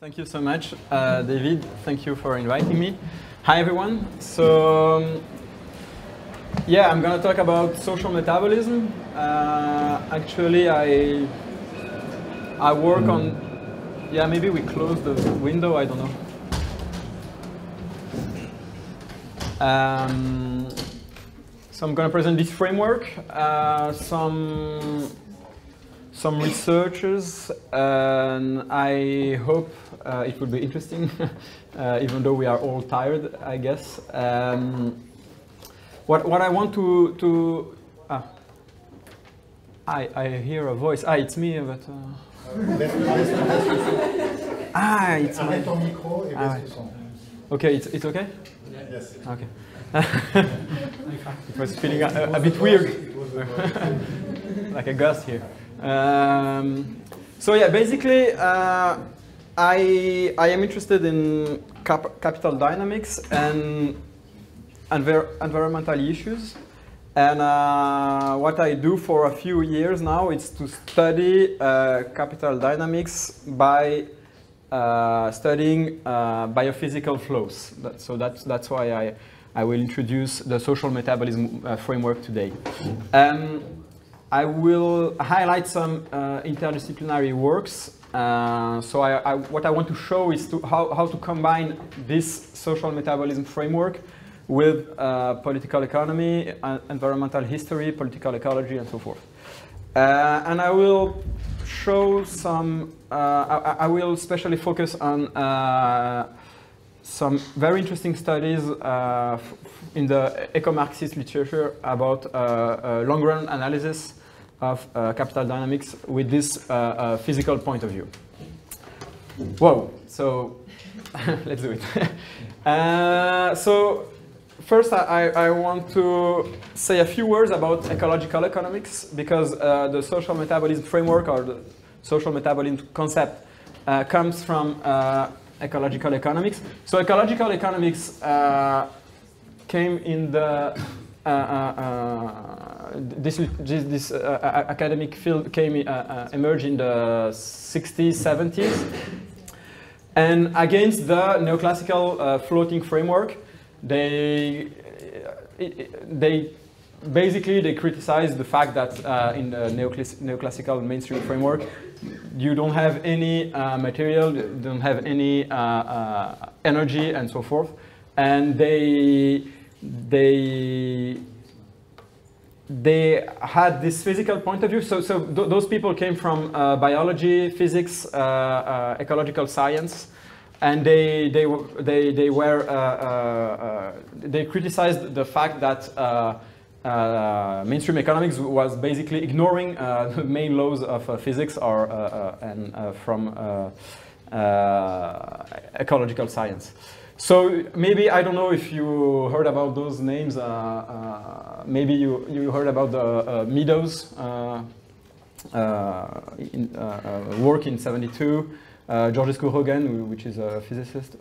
Thank you so much, uh, David. Thank you for inviting me. Hi, everyone. So, um, yeah, I'm going to talk about social metabolism. Uh, actually, I I work on. Yeah, maybe we close the window. I don't know. Um, so I'm going to present this framework. Uh, some some researchers, and I hope uh, it will be interesting, uh, even though we are all tired, I guess. Um, what, what I want to, to ah, I, I hear a voice. Ah, it's me, but. Uh, ah, it's me. Arrête ton micro et Ah baisse le son. Okay, it's, it's okay? Yes. Okay. it was feeling a, a bit weird. It was a voice. like a ghost here. Um, so yeah, basically, uh, I I am interested in cap- capital dynamics and envir- environmental issues. And uh, what I do for a few years now is to study uh, capital dynamics by uh, studying uh, biophysical flows. That, so that's, that's why I, I will introduce the social metabolism uh, framework today. Um, I will highlight some uh, interdisciplinary works. Uh, so I, I, what I want to show is to how, how to combine this social metabolism framework with uh, political economy, uh, environmental history, political ecology, and so forth. Uh, and I will show some, uh, I, I will especially focus on some very interesting studies in the eco-Marxist literature about long-run analysis of uh, capital dynamics with this uh, uh, physical point of view. Whoa, so let's do it. uh, so first I, I want to say a few words about ecological economics because uh, the social metabolism framework or the social metabolism concept comes from ecological economics. So ecological economics came in the uh, uh, uh, this this, this uh, a- academic field came uh, uh, emerged in the 60s 70s and against the neoclassical uh, floating framework they uh, they basically they criticize the fact that uh, in the neoclass- neoclassical mainstream framework you don't have any uh, material you don't have any uh, uh, energy and so forth. And they they they had this physical point of view. So, so th- those people came from uh, biology, physics, uh, uh, ecological science, and they they they they were uh, uh, uh, they criticized the fact that. Mainstream economics was basically ignoring the main laws of physics or and from ecological science. So maybe I don't know if you heard about those names. Uh, uh, maybe you, you heard about the uh, Meadows uh, uh, in, uh, work in '72. Uh, Georgescu-Roegen, which is a physicist,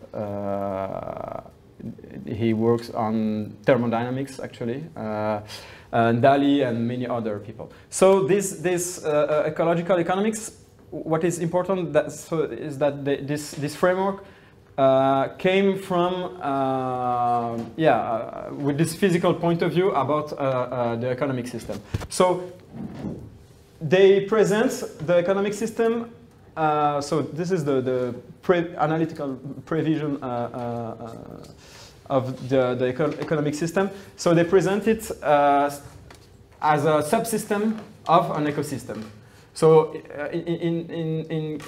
he works on thermodynamics actually. And Daly and many other people. So this this ecological economics, what is important that, so is that the, this this framework uh, came from uh, yeah uh, with this physical point of view about uh, uh, the economic system. So they present the economic system. Uh, so this is the the pre- analytical prevision uh, uh, of the the eco- economic system. So they present it as a subsystem of an ecosystem. So in, in, in,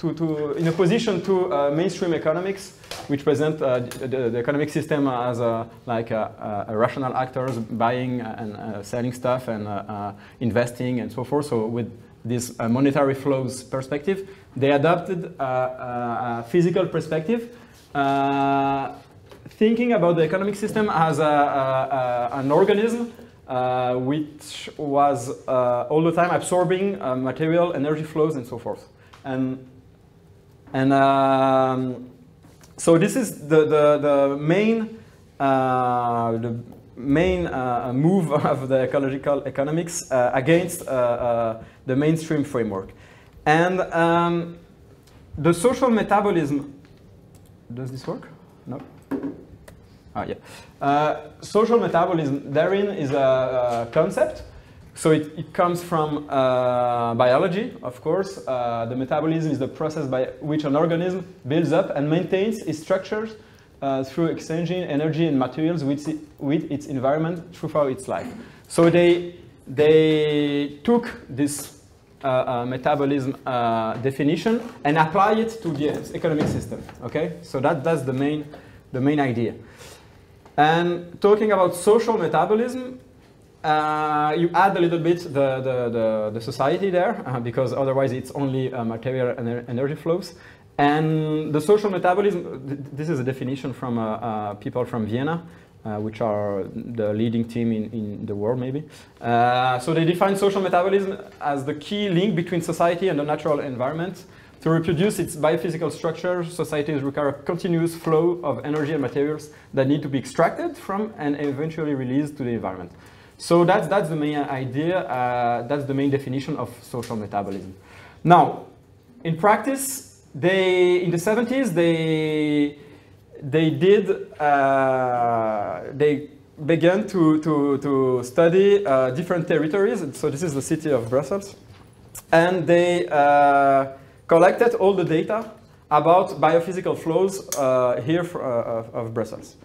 to, to, in opposition to uh, mainstream economics, which present uh, the, the economic system as a, like a, a rational actors buying and uh, selling stuff and uh, uh, investing and so forth. So with this uh, monetary flows perspective, they adopted a, a, physical perspective, thinking about the economic system as a, an organism uh, which was uh, all the time absorbing uh, material, energy flows, and so forth. And, and um, so this is the, the, the main, uh, the main uh, move of the ecological economics uh, against uh, uh, the mainstream framework. And um, the social metabolism, does this work? No? Ah, yeah. Uh, social metabolism, therein is a, a concept. So it, it comes from uh, biology, of course. Uh, the metabolism is the process by which an organism builds up and maintains its structures uh, through exchanging energy and materials with, it, with its environment throughout its life. So they, they took this uh, uh, metabolism uh, definition and apply it to the economic system. Okay, so that, that's the main, the main idea. And talking about social metabolism, uh, you add a little bit the, the, the, the society there, uh, because otherwise it's only uh, material and energy flows. And the social metabolism, th this is a definition from uh, uh, people from Vienna, which are the leading team in, in the world maybe. so they define social metabolism as the key link between society and the natural environment. To reproduce its biophysical structure, societies require a continuous flow of energy and materials that need to be extracted from and eventually released to the environment. So that's, that's the main idea, uh, that's the main definition of social metabolism. Now, in practice, they, in the 70s, they, they did, uh, they began to, to, to study uh, different territories. So this is the city of Brussels. And they uh, collected all the data about biophysical flows uh, here for, uh, of, of, Brussels.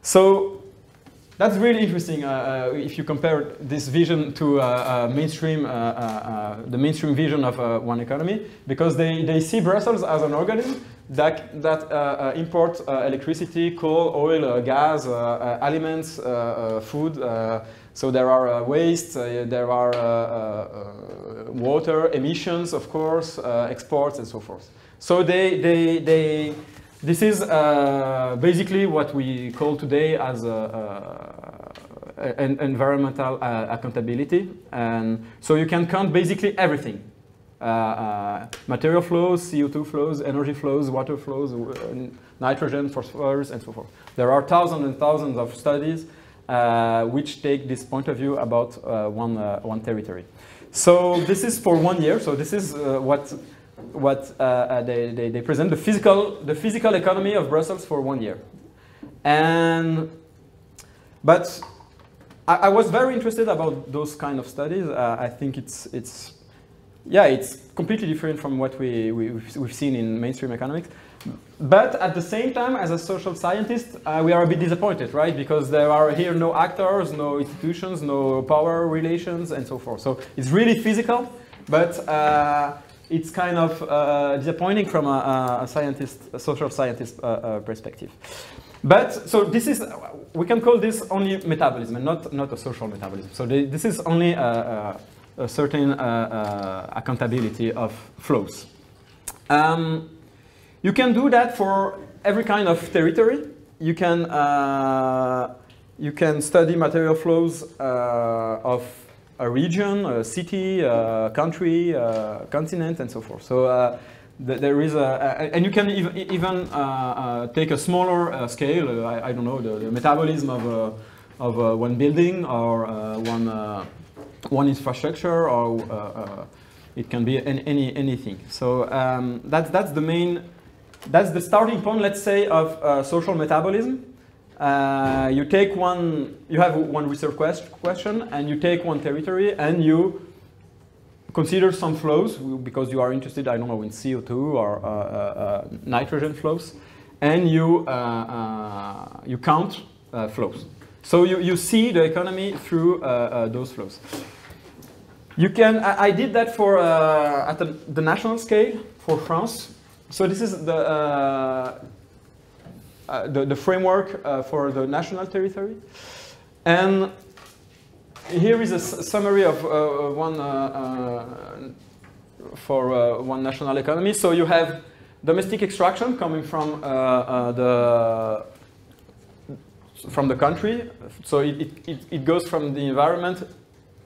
So that's really interesting uh, uh, if you compare this vision to uh, uh mainstream, uh, uh, the mainstream vision of one economy, because they, they see Brussels as an organism that, that imports electricity, coal, oil, gas, aliments, food, so there are uh, waste, uh, there are uh, water emissions, of course, exports, and so forth. So they, they, they, this is basically what we call today as an environmental accountability. And so you can count basically everything. Uh, uh, material flows, CO2 flows, energy flows, water flows, uh, nitrogen, phosphorus, and so forth. There are thousands and thousands of studies uh, which take this point of view about uh, one, uh, one territory. So this is for one year. So this is what, what they, they, they, present, the physical, the physical economy of Brussels for one year. And, but I, I was very interested about those kind of studies. I think it's, it's, yeah, it's completely different from what we, we, we've seen in mainstream economics. But at the same time, as a social scientist, uh, we are a bit disappointed, right? Because there are here no actors, no institutions, no power relations, and so forth. So it's really physical, but uh, it's kind of uh, disappointing from a, a, scientist, a social scientist uh, uh, perspective. But so this is, we can call this only metabolism and not, not a social metabolism. So the, this is only a, a, certain uh, accountability of flows. Um, you can do that for every kind of territory. You can, uh, you can study material flows uh, of a region, a city, a country, a continent, and so forth. So uh, th there is a, and you can ev even uh, uh, take a smaller uh, scale, I, I, don't know, the, the metabolism of, of one building or one, one infrastructure or it can be any, any anything. So um, that's, that's the main that's the starting point, let's say, of uh, social metabolism. Uh, you take one, you have one research quest question, and you take one territory, and you consider some flows because you are interested, I don't know, in CO2 or uh, uh, uh, nitrogen flows, and you uh, you count flows. So you, you see the economy through those flows. You can, I, I did that for, at the, the national scale for France. So this is the, uh, uh, the, the, framework uh, for the national territory. And here is a summary of uh, one uh, uh, for one national economy. So you have domestic extraction coming from the from the country. So it, it, it goes from the environment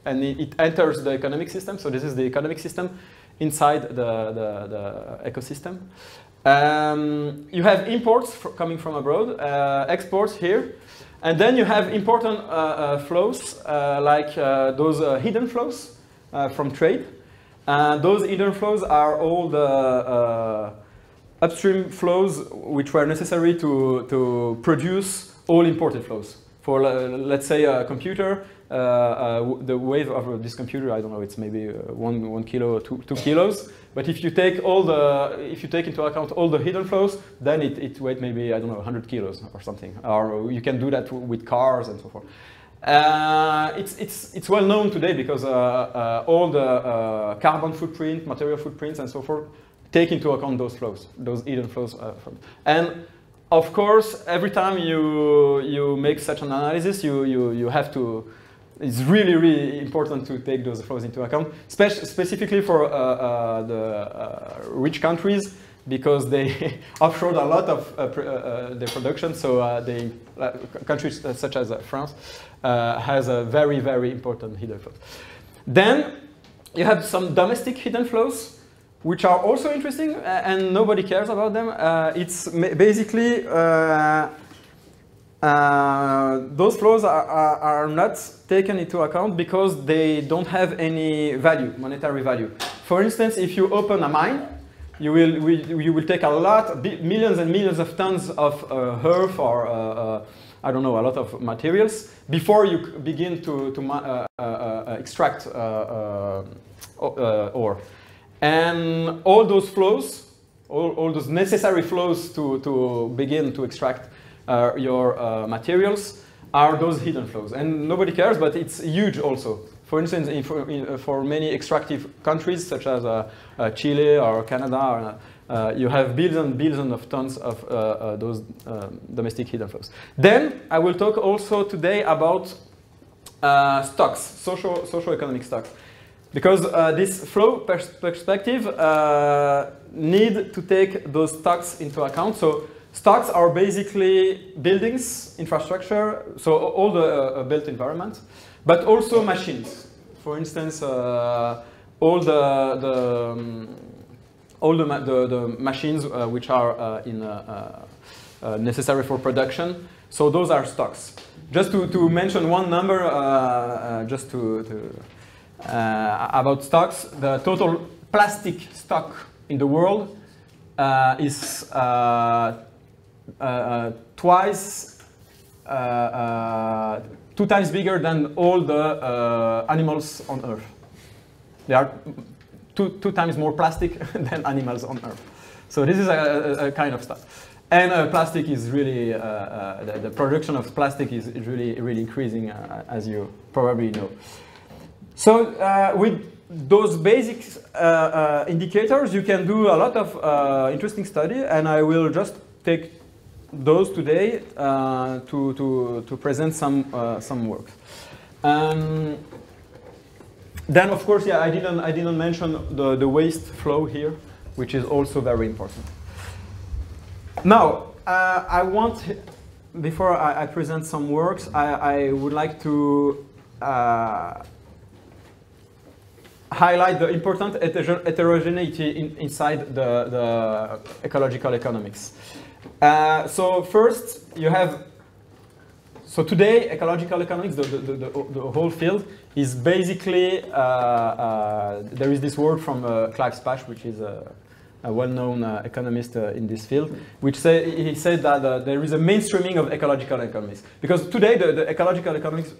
and it, it enters the economic system. So this is the economic system inside the, the, the ecosystem. Um, you have imports coming from abroad, uh, exports here, and then you have important uh, uh, flows uh, like uh, those uh, hidden flows from trade. those hidden flows are all the upstream flows which were necessary to, to produce all imported flows. For, let's say, a computer, the weight of this computer, I don't know, it's maybe uh, one, one kilo, two, two kilos. But if you take all the, if you take into account all the hidden flows, then it, it weighs maybe, I don't know, 100 kilos or something. Or you can do that with cars and so forth. Uh, it's, it's, it's well known today because uh, uh, all the uh, carbon footprint, material footprints, and so forth take into account those flows, those hidden flows. And of course, every time you, you make such an analysis, you, you, you have to, it's really, really important to take those flows into account, Spe specifically for uh, uh, the uh, rich countries because they offshored a lot of uh, pr uh, their production. So the countries such as France has a very, very important hidden flows. Then you have some domestic hidden flows which are also interesting and nobody cares about them. Uh, it's basically uh, uh, those flows are, are, are, not taken into account because they don't have any value, monetary value. For instance, if you open a mine, you will, you will take a lot, millions and millions of tons of uh, earth or uh, uh, I don't know, a lot of materials before you begin to, to extract ore. And all those flows, all, all those necessary flows to, to begin to extract uh, your uh, materials are those hidden flows. And nobody cares, but it's huge also. For instance, in, for, uh, for, many extractive countries such as uh, uh, Chile or Canada, you have billions and billions of tons of those domestic hidden flows. Then I will talk also today about stocks, social, social economic stocks. Because uh, this flow pers perspective uh, need to take those stocks into account. So stocks are basically buildings, infrastructure, so all the uh, built environment, but also machines. For instance, uh, all the, the um, all the, the, the machines uh, which are uh, in necessary for production. So those are stocks. Just to, to mention one number, just to, to uh, about stocks, the total plastic stock in the world uh, is uh, twice, two times bigger than all the animals on Earth. They are two, two times more plastic than animals on Earth. So this is a, a, a kind of stuff. And uh, plastic is really, uh, uh, the, the, production of plastic is really, really increasing, as you probably know. So uh, with those basic uh, uh, indicators, you can do a lot of uh, interesting study, and I will just take those today uh, to, to, to present some, uh, some work. Um, then, of course, yeah, I didn't, I didn't mention the, the waste flow here, which is also very important. Now, I want, before I, I, present some works, I, I would like to highlight the important heterogeneity in, inside the, the, ecological economics. Uh, so first, you have, so today, ecological economics, the, the, the, the whole field, is basically, uh, uh, there is this word from uh, Clive Spash, which is a, a well-known uh, economist uh, in this field, which say, he said that there is a mainstreaming of ecological economics. Because today the, the ecological economics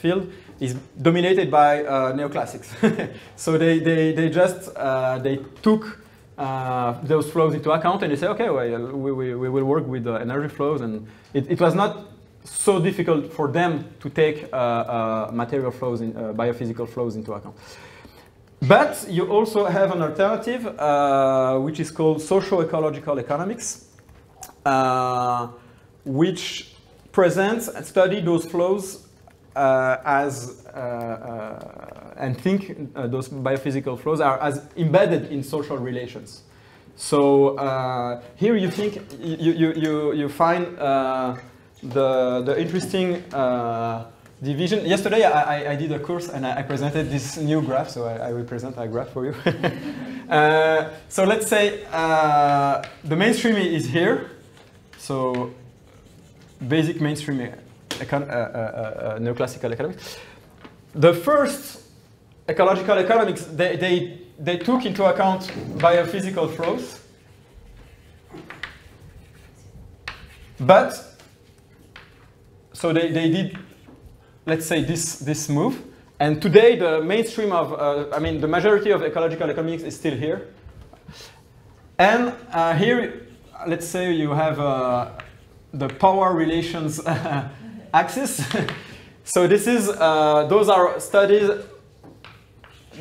field is dominated by neoclassics. so they, they, they just, they took those flows into account and they say, okay, well, we, we, we will work with energy flows. And it, it was not so difficult for them to take material flows, in, biophysical flows into account. But you also have an alternative, uh, which is called socio-ecological economics, uh, which presents and study those flows uh, as uh, uh, and think uh, those biophysical flows are as embedded in social relations. So here you think you you you, you find the the interesting division. Yesterday I, I, did a course and I, presented this new graph, so I, I will present a graph for you. uh, so let's say uh, the mainstream is here. So basic mainstream econ uh, uh, uh, neoclassical economics. The first ecological economics, they, they, they took into account biophysical flows. But so they, they did, let's say, this, this move. And today, the mainstream of, uh, I mean, the majority of ecological economics is still here. And uh, here, let's say you have uh, the power relations axis. so this is, uh, those are studies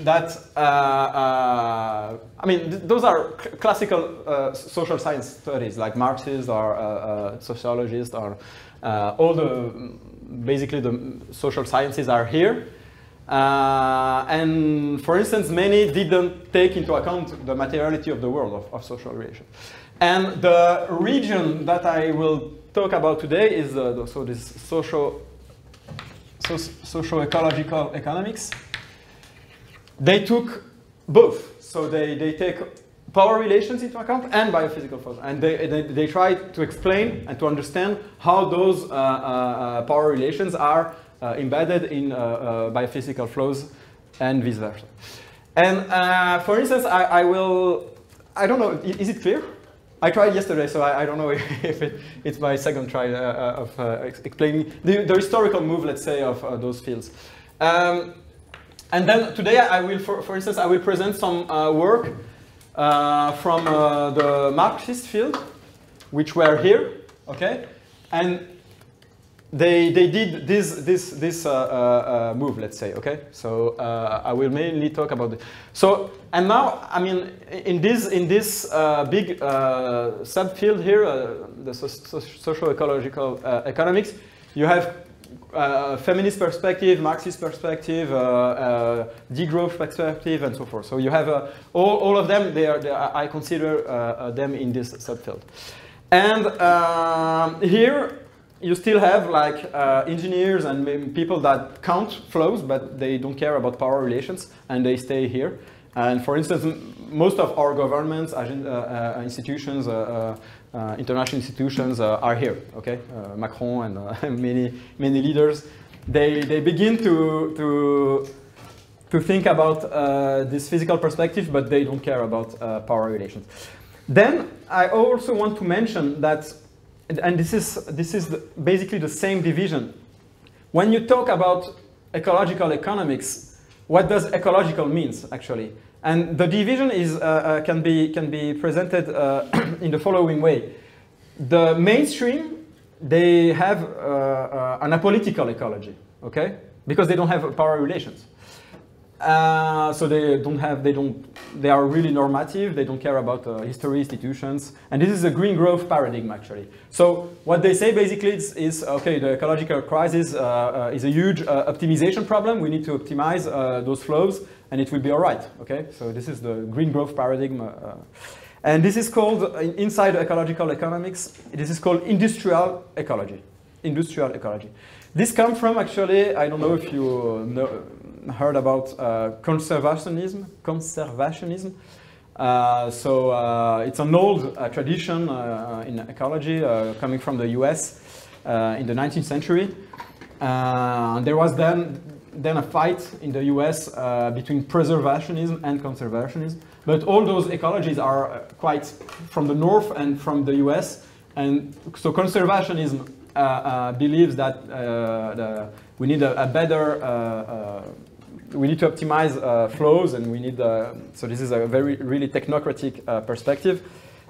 that, uh, uh, I mean, th those are classical uh, social science studies, like Marxists or uh, uh, sociologists or uh, all the, basically the social sciences are here. and for instance, many didn't take into account the materiality of the world of, of social relations. And the region that I will talk about today is the, so this social, so, socio-ecological economics they took both. So they, they take power relations into account and biophysical forces. And they, they, they try to explain and to understand how those uh, uh, power relations are uh, embedded in uh, uh, biophysical flows and vice versa. And uh, for instance, I, I will, I don't know, is it clear? I tried yesterday, so I, I don't know if it, it's my second try of explaining the, the, historical move, let's say, of those fields. Um, and then today I will, for, for instance, I will present some uh, work uh, from uh, the Marxist field, which were here, okay? And they, they did this, this, this uh, uh, uh, move, let's say, okay? So I will mainly talk about it. So, and now, I mean, in this, in this big subfield here, the so socio-ecological economics, you have uh, feminist perspective, Marxist perspective, uh, uh, degrowth perspective, and so forth. So you have uh, all, all of them, they are, they are I consider uh, uh, them in this subfield. And um, here you still have like engineers and people that count flows, but they don't care about power relations, and they stay here. And for instance, most of our governments, institutions, uh, international institutions uh, are here, okay? Uh, Macron and many, many leaders, they, they begin to, to, to think about this physical perspective, but they don't care about power relations. Then I also want to mention that, and this is, this is the, basically the same division. When you talk about ecological economics, what does ecological means actually? And the division is, uh, uh, can, be, can be presented uh, in the following way. The mainstream, they have an apolitical ecology, okay? Because they don't have power relations. Uh, so they don't have, they don't, they are really normative, they don't care about uh, history, institutions, and this is a green growth paradigm actually. So what they say basically is, is okay, the ecological crisis uh, is a huge optimization problem, we need to optimize those flows, and it will be all right, okay? So this is the green growth paradigm. and this is called, inside ecological economics, this is called industrial ecology, industrial ecology. This comes from actually, I don't know if you know, heard about uh, conservationism. Conservationism. Uh, so uh, it's an old uh, tradition uh, in ecology uh, coming from the U.S. in the 19th century. there was then then a fight in the U.S. between preservationism and conservationism. But all those ecologies are quite from the north and from the U.S. And so conservationism believes that the, we need a, a better we need to optimize uh, flows and we need, uh, so this is a very really technocratic uh, perspective.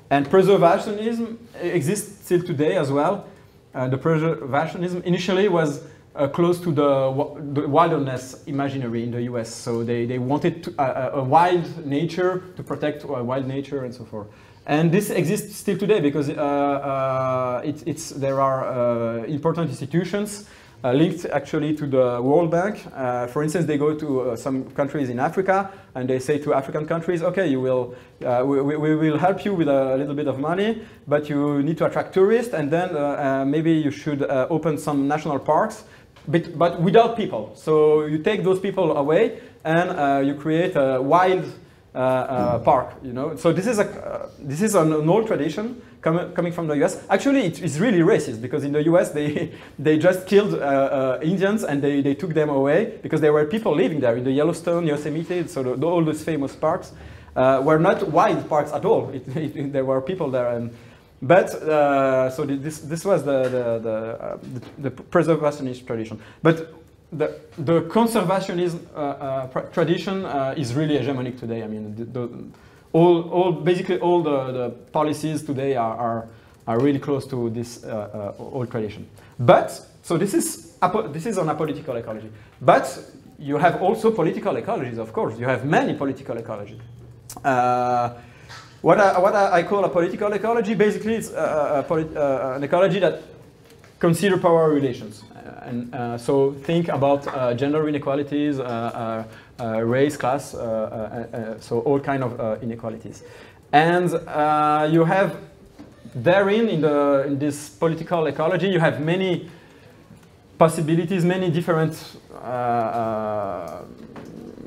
And preservationism exists still today as well. Uh, the preservationism initially was uh, close to the, the, wilderness imaginary in the US. So they, they wanted to, uh, a wild nature to protect wild nature and so forth. And this exists still today because it, it's, there are important institutions uh, linked actually to the World Bank. Uh, for instance, they go to uh, some countries in Africa and they say to African countries, okay, you will, uh, we, we, will help you with a little bit of money, but you need to attract tourists and then uh, uh, maybe you should open some national parks, but, but without people. So you take those people away and you create a wild park, you know. So this is, a, this is an, an old tradition com coming from the US. Actually, it's really racist because in the US they, they just killed uh, uh, Indians and they, they took them away because there were people living there in the Yellowstone, Yosemite, so the, all those famous parks uh, were not wild parks at all. It, it, there were people there and But uh, so this this was the the the, uh, the, the preservationist tradition. But the the conservationism uh, tradition is really hegemonic today. I mean, the, the, all all basically all the, the policies today are, are are really close to this uh, uh, old tradition. But so this is this is on apolitical ecology. But you have also political ecologies, of course. You have many political ecologies. Uh, what I, what I call a political ecology, basically, it's a, a an ecology that consider power relations. Uh, and uh, so think about uh, gender inequalities, uh, uh, uh, race, class, so all kind of inequalities. And you have therein, in, the, in this political ecology, you have many possibilities, many different,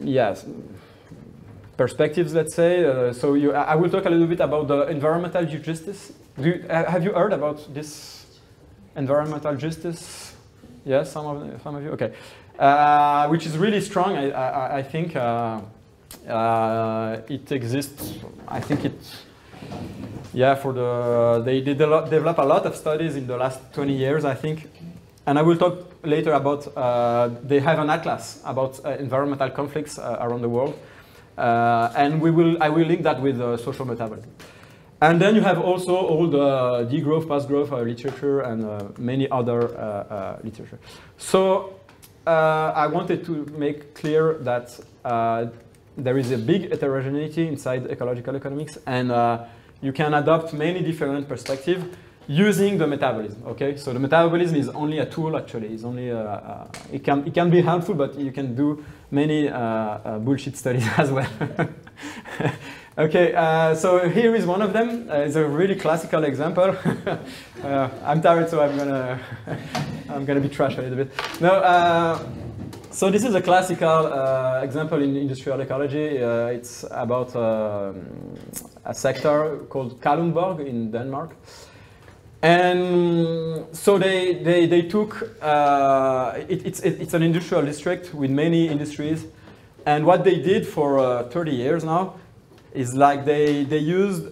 yes, perspectives, let's say. Uh, so you, I will talk a little bit about the environmental justice. You, have you heard about this environmental justice? Yes, some of some of you. Okay, uh, which is really strong. I I, I think uh, uh, it exists. I think it. Yeah, for the they did a lot, develop a lot of studies in the last 20 years, I think. And I will talk later about. Uh, they have an atlas about uh, environmental conflicts around the world, and we will. I will link that with uh, social metabolism. And then you have also all the degrowth, past growth uh, literature and uh, many other uh, uh, literature. So uh, I wanted to make clear that uh, there is a big heterogeneity inside ecological economics and uh, you can adopt many different perspectives using the metabolism, okay? So the metabolism is only a tool actually, it's only, a, uh, it, can, it can be helpful but you can do many uh, uh, bullshit studies as well. Okay, uh, so here is one of them. Uh, it's a really classical example. uh, I'm tired, so I'm gonna I'm gonna be trash a little bit. No, uh, so this is a classical uh, example in industrial ecology. Uh, it's about um, a sector called Kalundborg in Denmark. And so they, they, they took, uh, it, it's, it, it's an industrial district with many industries. And what they did for uh, 30 years now is like they, they used,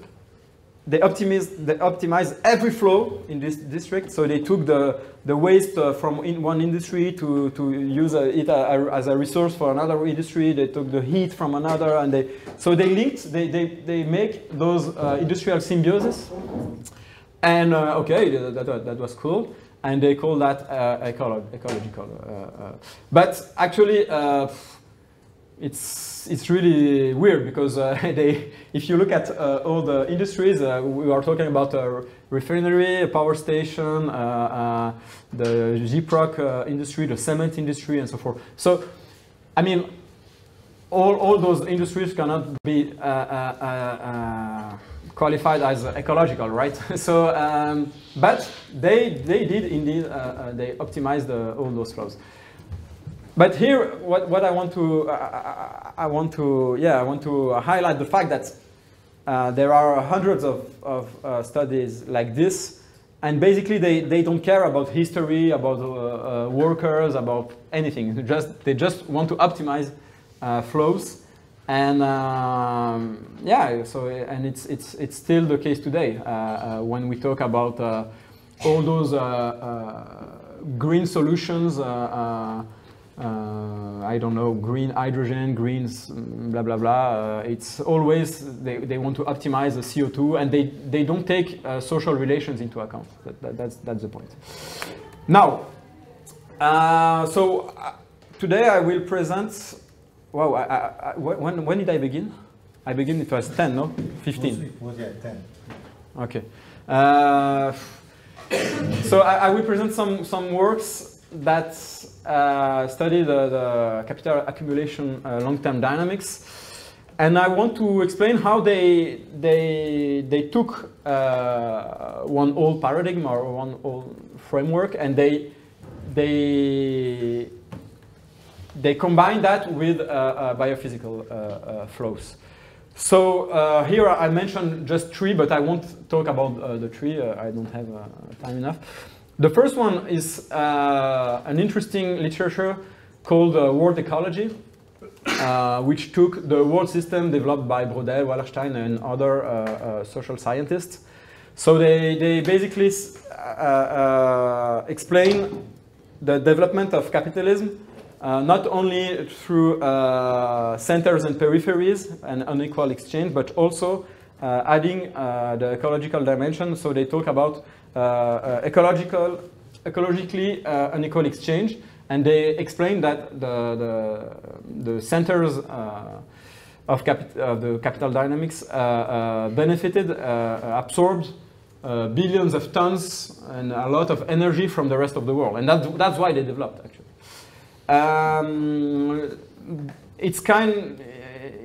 they optimized, they optimized every flow in this district. So they took the, the waste uh, from in one industry to, to use uh, it uh, as a resource for another industry. They took the heat from another and they, so they linked, they, they, they make those uh, industrial symbiosis. And uh, okay, that, that, that was cool. And they call that uh, ecolo- ecological. Uh, uh, but actually, uh, it's, it's really weird because uh, they, if you look at all the industries, we are talking about a refinery, a power station, the Gyproc industry, the cement industry, and so forth. So, I mean, all, all those industries cannot be qualified as ecological, right? so, um, but they, they did indeed, uh, uh, they optimized uh, all those flows. But here, what, what I want to, I want to, yeah, I want to highlight the fact that there are hundreds of, of studies like this, and basically they, they don't care about history, about uh, uh, workers, about anything. They just, they just want to optimize uh, flows. And um, yeah, so and it's it's it's still the case today uh, uh, when we talk about uh, all those uh, uh, green solutions. Uh, I don't know, green hydrogen, greens, blah blah blah. It's always they, they want to optimize the CO2, and they they don't take social relations into account. That, that, that's that's the point. Now, so today I will present. Wow, I, I, I, when when did I begin? I begin it was 10, no? 15. Was yeah, 10. Okay. Uh, so I, I will present some, some works that uh, study the, the capital accumulation uh, long-term dynamics. And I want to explain how they, they, they took uh, one old paradigm or one old framework and they, they, they combine that with uh, uh, biophysical uh, flows. So uh, here I mentioned just three, but I won't talk about uh, the three. Uh, I don't have time enough. The first one is an interesting literature called World Ecology, which took the world system developed by Braudel, Wallerstein, and other social scientists So they, they basically explain the development of capitalism uh, not only through uh, centers and peripheries and unequal exchange, but also uh, adding uh, the ecological dimension. So they talk about ecological, ecologically unequal exchange, and they explain that the, the, the centers of, of, the capital dynamics benefited, absorbed uh, billions of tons and a lot of energy from the rest of the world. And that, that's why they developed, actually. Um, it's kind,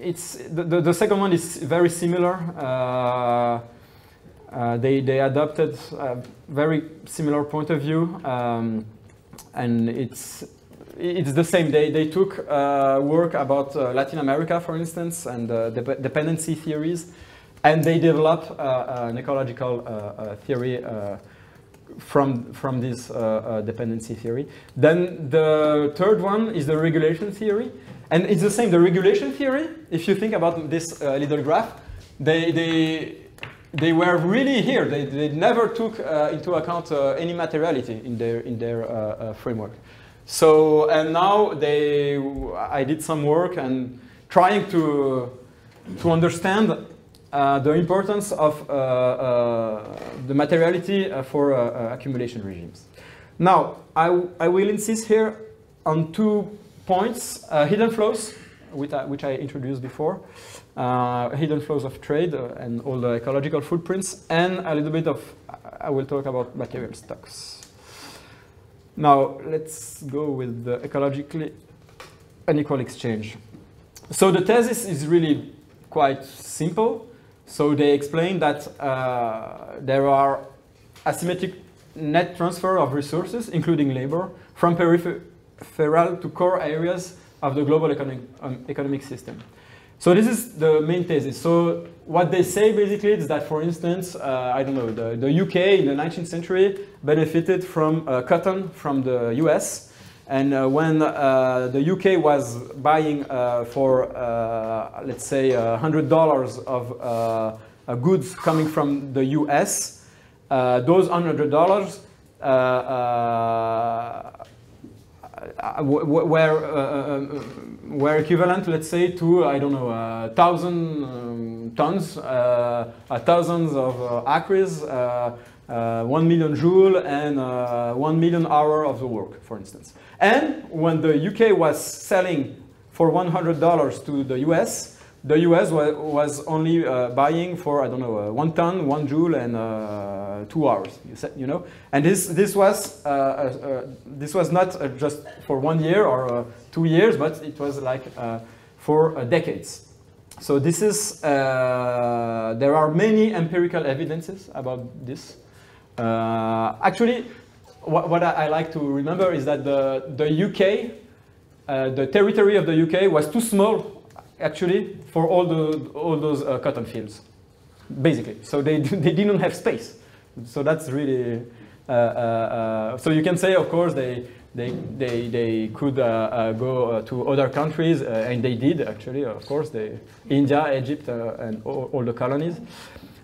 it's, the, the, the, second one is very similar. Uh, uh, they, they adopted a very similar point of view. Um, and it's, it's the same. They, they took uh, work about uh, Latin America, for instance, and uh, dep dependency theories and they develop uh, an ecological theory from, from this dependency theory. Then the third one is the regulation theory. And it's the same, the regulation theory, if you think about this little graph, they, they, they were really here. They, they never took uh, into account uh, any materiality in their, in their uh, framework. So, and now they, I did some work and trying to, to understand uh, the importance of uh, uh, the materiality for accumulation regimes. Now, I, I will insist here on two points, hidden flows, which I, which I introduced before, hidden flows of trade and all the ecological footprints, and a little bit of, I will talk about material stocks. Now, let's go with the ecologically unequal exchange. So the thesis is really quite simple. So they explain that uh, there are asymmetric net transfer of resources, including labor, from peripheral to core areas of the global economic, um, economic system. So this is the main thesis. So what they say basically is that, for instance, uh, I don't know, the, the UK in the 19th century benefited from uh, cotton from the US, and uh, when uh, the UK was buying uh, for, uh, let's say, $100 of uh, goods coming from the US, uh, those $100 were, were equivalent, let's say, to, I don't know, a thousand um, tons, thousands of acres, uh, 1 million joule and uh, 1 million hour of the work, for instance. And when the UK was selling for $100 to the US, the US wa was only uh, buying for, I don't know, uh, one ton, one joule, and uh, two hours, you, know? And this, this, was, uh, this was not just for one year or two years, but it was like for decades. So this is, there are many empirical evidences about this. Uh, actually, what, what I, I, like to remember is that the, the UK, uh, the territory of the UK was too small, actually, for all, the, all those uh, cotton fields, basically. So they, they didn't have space. So that's really, uh, uh, uh, so you can say, of course, they, they, they, they could go to other countries, and they did, actually, of course, they, India, Egypt, and all, all the colonies.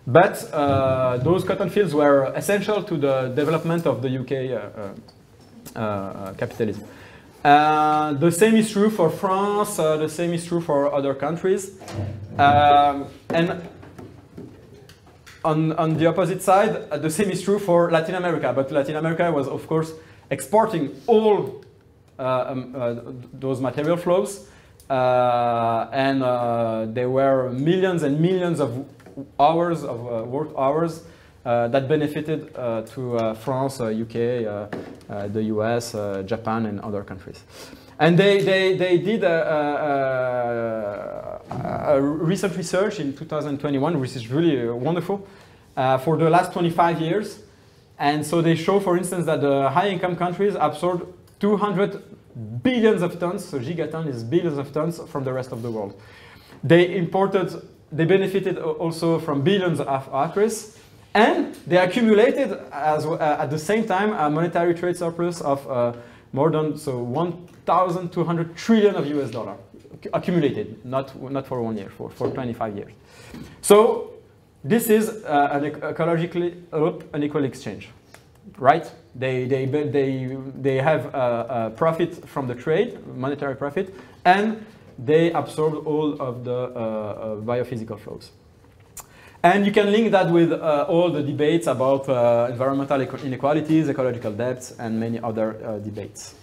But uh, those cotton fields were essential to the development of the UK uh, uh, uh, capitalism. Uh, the same is true for France, the same is true for other countries. Um, and on, on the opposite side, the same is true for Latin America. But Latin America was, of course, exporting all um, those material flows. Uh, and uh, there were millions and millions of hours of uh, work hours uh, that benefited uh, to uh, France, uh, UK, uh, the US, Japan, and other countries. And they, they, they did a, a, a, recent research in 2021, which is really wonderful, for the last 25 years. And so they show, for instance, that the high-income countries absorbed 200 billions of tons, so gigaton is billions of tons from the rest of the world. They imported they benefited also from billions of acres, and they accumulated as, uh, at the same time a monetary trade surplus of uh, more than so 1,200 trillion of US dollar accumulated, not, not for one year, for, for 25 years. So this is uh, an ec- ecologically unequal exchange, right? They, they, they, they have a, a profit from the trade, monetary profit, and they absorb all of the uh, uh, biophysical flows. And you can link that with uh, all the debates about uh, environmental inequalities, ecological debts, and many other uh, debates.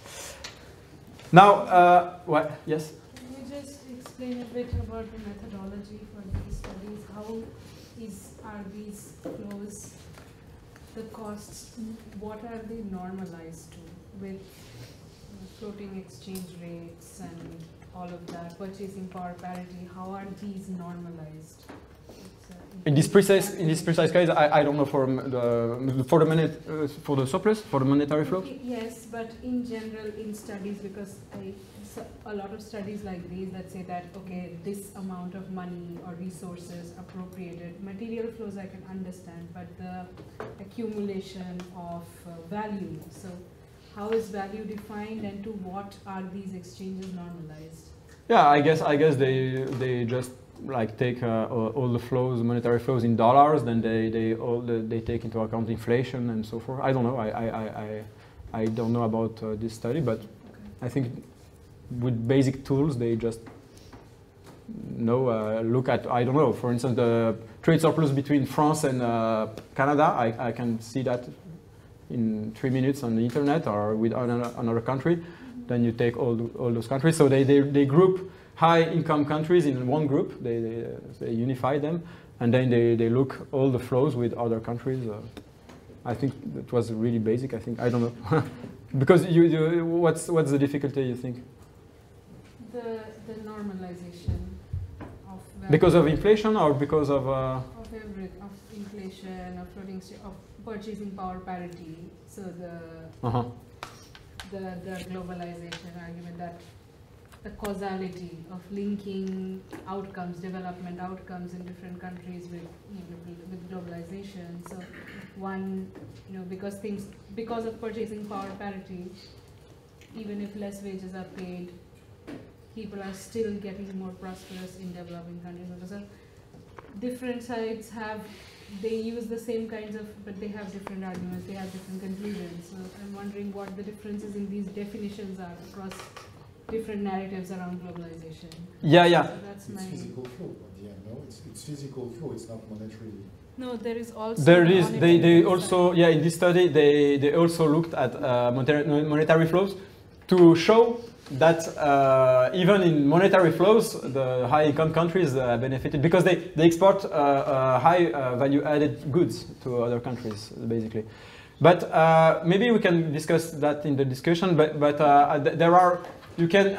Now, uh, what? Yes? Can you just explain a bit about the methodology for these studies? How is, are these flows, the costs, what are they normalized to with floating exchange rates and all of that, purchasing power parity, how are these normalized? In this precise, in this precise case, I, I don't know for the for the monet, uh, for the surplus for the monetary flow. Yes, but in general, in studies, because I, a lot of studies like these that say that, okay, this amount of money or resources appropriated, material flows I can understand, but the accumulation of uh, value, so how is value defined and to what are these exchanges normalized? Yeah, I guess I guess they they just like take uh, all the flows, monetary flows in dollars, then they they all the, they take into account inflation and so forth. I don't know. I I I, I, I don't know about uh, this study, but I think with basic tools they just know uh, look at I don't know. For instance, the trade surplus between France and uh, Canada. I, I can see that in three minutes on the internet or with another, another country. Then you take all, all those countries. So they, they, they group high income countries in one group. They, they, they unify them. And then they, they look all the flows with other countries. Uh, I think it was really basic. I think, I don't know. because you, you, what's, what's the difficulty you think? The, the normalization of. Because of inflation or because of... Uh, Of every, of inflation, of floating, of purchasing power parity, so the, uh-huh. the, the globalization argument that the causality of linking outcomes, development outcomes in different countries with, you know, with- with globalization. So one, you know, because things, because of purchasing power parity, even if less wages are paid, people are still getting more prosperous in developing countries. So different sides have, they use the same kinds of, but they have different arguments, they have different conclusions. So I'm wondering what the differences in these definitions are across different narratives around globalization. Yeah, yeah. So that's It's my. physical flow at the end, no? It's, it's physical flow, it's not monetary. No, there is also. There is. They, they also yeah in this study they, they also looked at uh, monetary, monetary flows to show that uh, even in monetary flows the high income countries uh, benefited because they, they export uh, uh, high uh, value added goods to other countries basically. But uh, maybe we can discuss that in the discussion. But but there are you can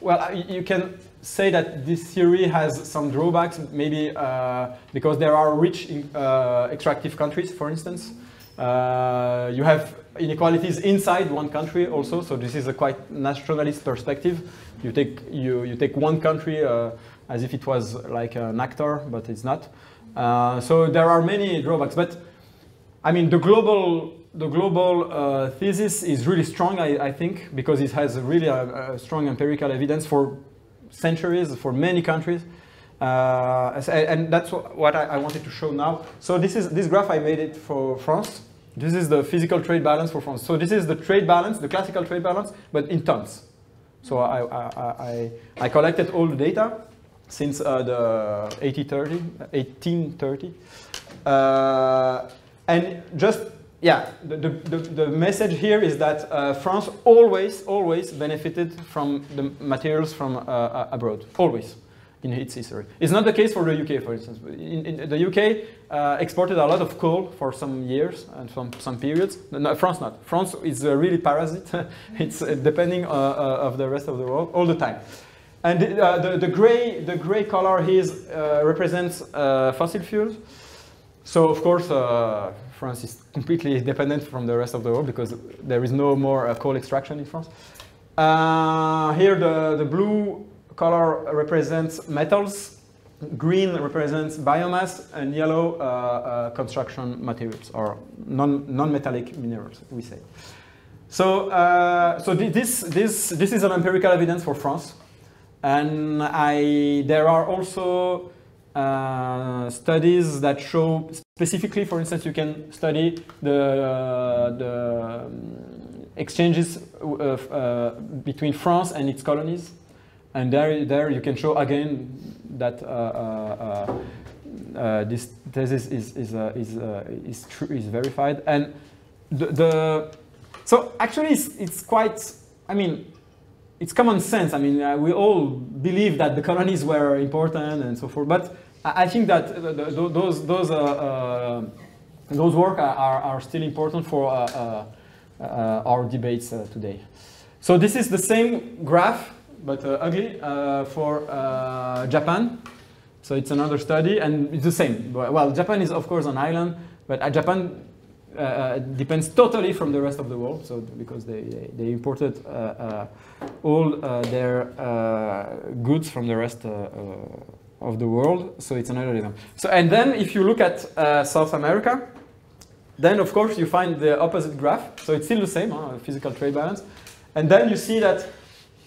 well you can say that this theory has some drawbacks, maybe because there are rich extractive countries, for instance. You have inequalities inside one country also, so this is a quite nationalist perspective. You take, you, you take one country uh, as if it was like an actor, but it's not. Uh, so there are many drawbacks, but I mean the global the global uh, thesis is really strong, I, I think, because it has really a, a strong empirical evidence for centuries for many countries. Uh, and that's what I, I wanted to show now. So this is this graph I made it for France. This is the physical trade balance for France. So this is the trade balance, the classical trade balance, but in tons. So I, I, I, I- collected all the data since uh, the 1830, 1830. Uh, and just, yeah, the, the, the, the message here is that uh, France always, always benefited from the materials from uh, uh, abroad, always in its history. It's not the case for the UK, for instance. In, in the UK uh, exported a lot of coal for some years and from some periods. No, France not. France is uh, really parasite. it's uh, depending uh, uh, of the rest of the world all the time. And uh, the, the gray the gray color here represents fossil fuels. So of course France is completely dependent from the rest of the world because there is no more uh, coal extraction in France. Uh, here the, the blue color represents metals, green represents biomass, and yellow uh, uh, construction materials or non, non-metallic minerals, we say. So, uh, so thi- this, this, this is an empirical evidence for France. And I, there are also uh, studies that show specifically, for instance, you can study the, uh, the um, exchanges uh, between France and its colonies. And there, there you can show again that uh, uh, uh, this thesis is, is, is, is, true, is verified. And the, the so actually it's, it's quite, I mean, it's common sense. I mean, uh, we all believe that the colonies were important and so forth. But I think that the, the, those those uh, uh, those work are, are still important for our debates today. So this is the same graph, but uh, ugly, uh, for uh, Japan. So it's another study, and it's the same. Well, Japan is of course an island, but Japan uh, depends totally from the rest of the world. So because they they, they imported uh, uh, all their goods from the rest of the world. So it's another example. So and then if you look at South America, then of course you find the opposite graph. So it's still the same, huh, physical trade balance, and then you see that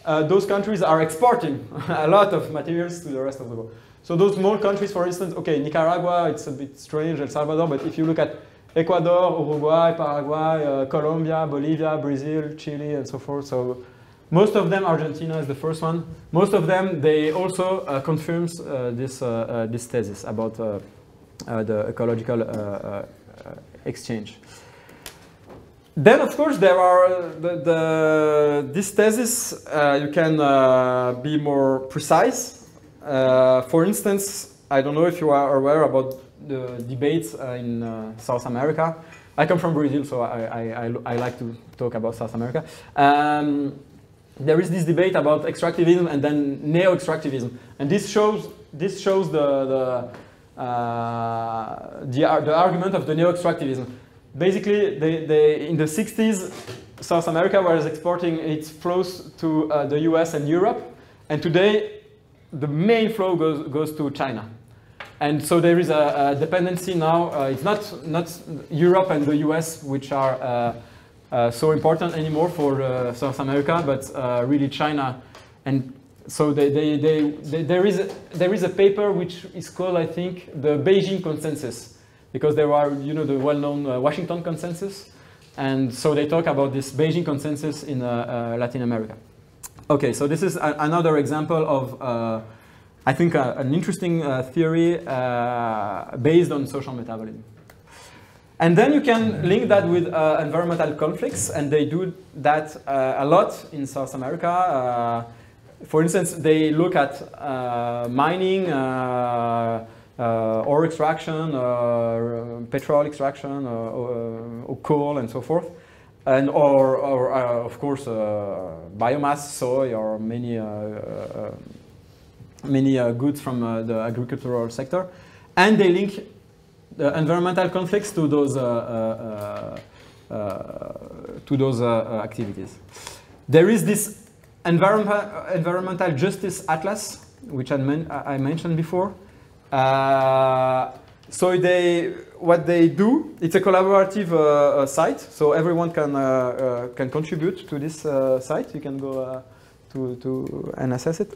uh, those countries are exporting a lot of materials to the rest of the world. So those small countries, for instance, okay, Nicaragua, it's a bit strange, El Salvador, but if you look at Ecuador, Uruguay, Paraguay, uh, Colombia, Bolivia, Brazil, Chile, and so forth. So most of them, Argentina is the first one. Most of them, they also uh, confirms uh, this, uh, this thesis about the ecological exchange. Then, of course, there are the, the this thesis. you can be more precise. for instance, I don't know if you are aware about the debates uh, in uh, South America. I come from Brazil, so I, I, I, like to talk about South America. Um, there is this debate about extractivism and then neo-extractivism, and this shows this shows the the, uh, the, the argument of the neo-extractivism. Basically, they, they, in the 60s, South America was exporting its flows to uh, the US and Europe, and today the main flow goes, goes to China. And so there is a, a dependency now. Uh, it's not, not Europe and the US which are uh, uh, so important anymore for uh, South America, but uh, really China. And so they, they, they, there, is there is a paper which is called, I think, the Beijing Consensus, because there are, you know, the well-known uh, Washington Consensus. And so they talk about this Beijing Consensus in Latin America. Okay, so this is another example of I think, uh, an interesting uh, theory uh, based on social metabolism. And then you can link that with uh, environmental conflicts, and they do that uh, a lot in South America. Uh, for instance, they look at mining, Uh, ore extraction, uh, petrol extraction, uh, or, coal, and so forth, and or, or of course, biomass, soy, or many many uh, goods from uh, the agricultural sector, and they link the environmental conflicts to those uh, to those activities. There is this environment, environmental justice atlas, which I, men I mentioned before. So they, what they do, it's a collaborative uh, site, so everyone can uh, uh, can contribute to this site. You can go to to and assess it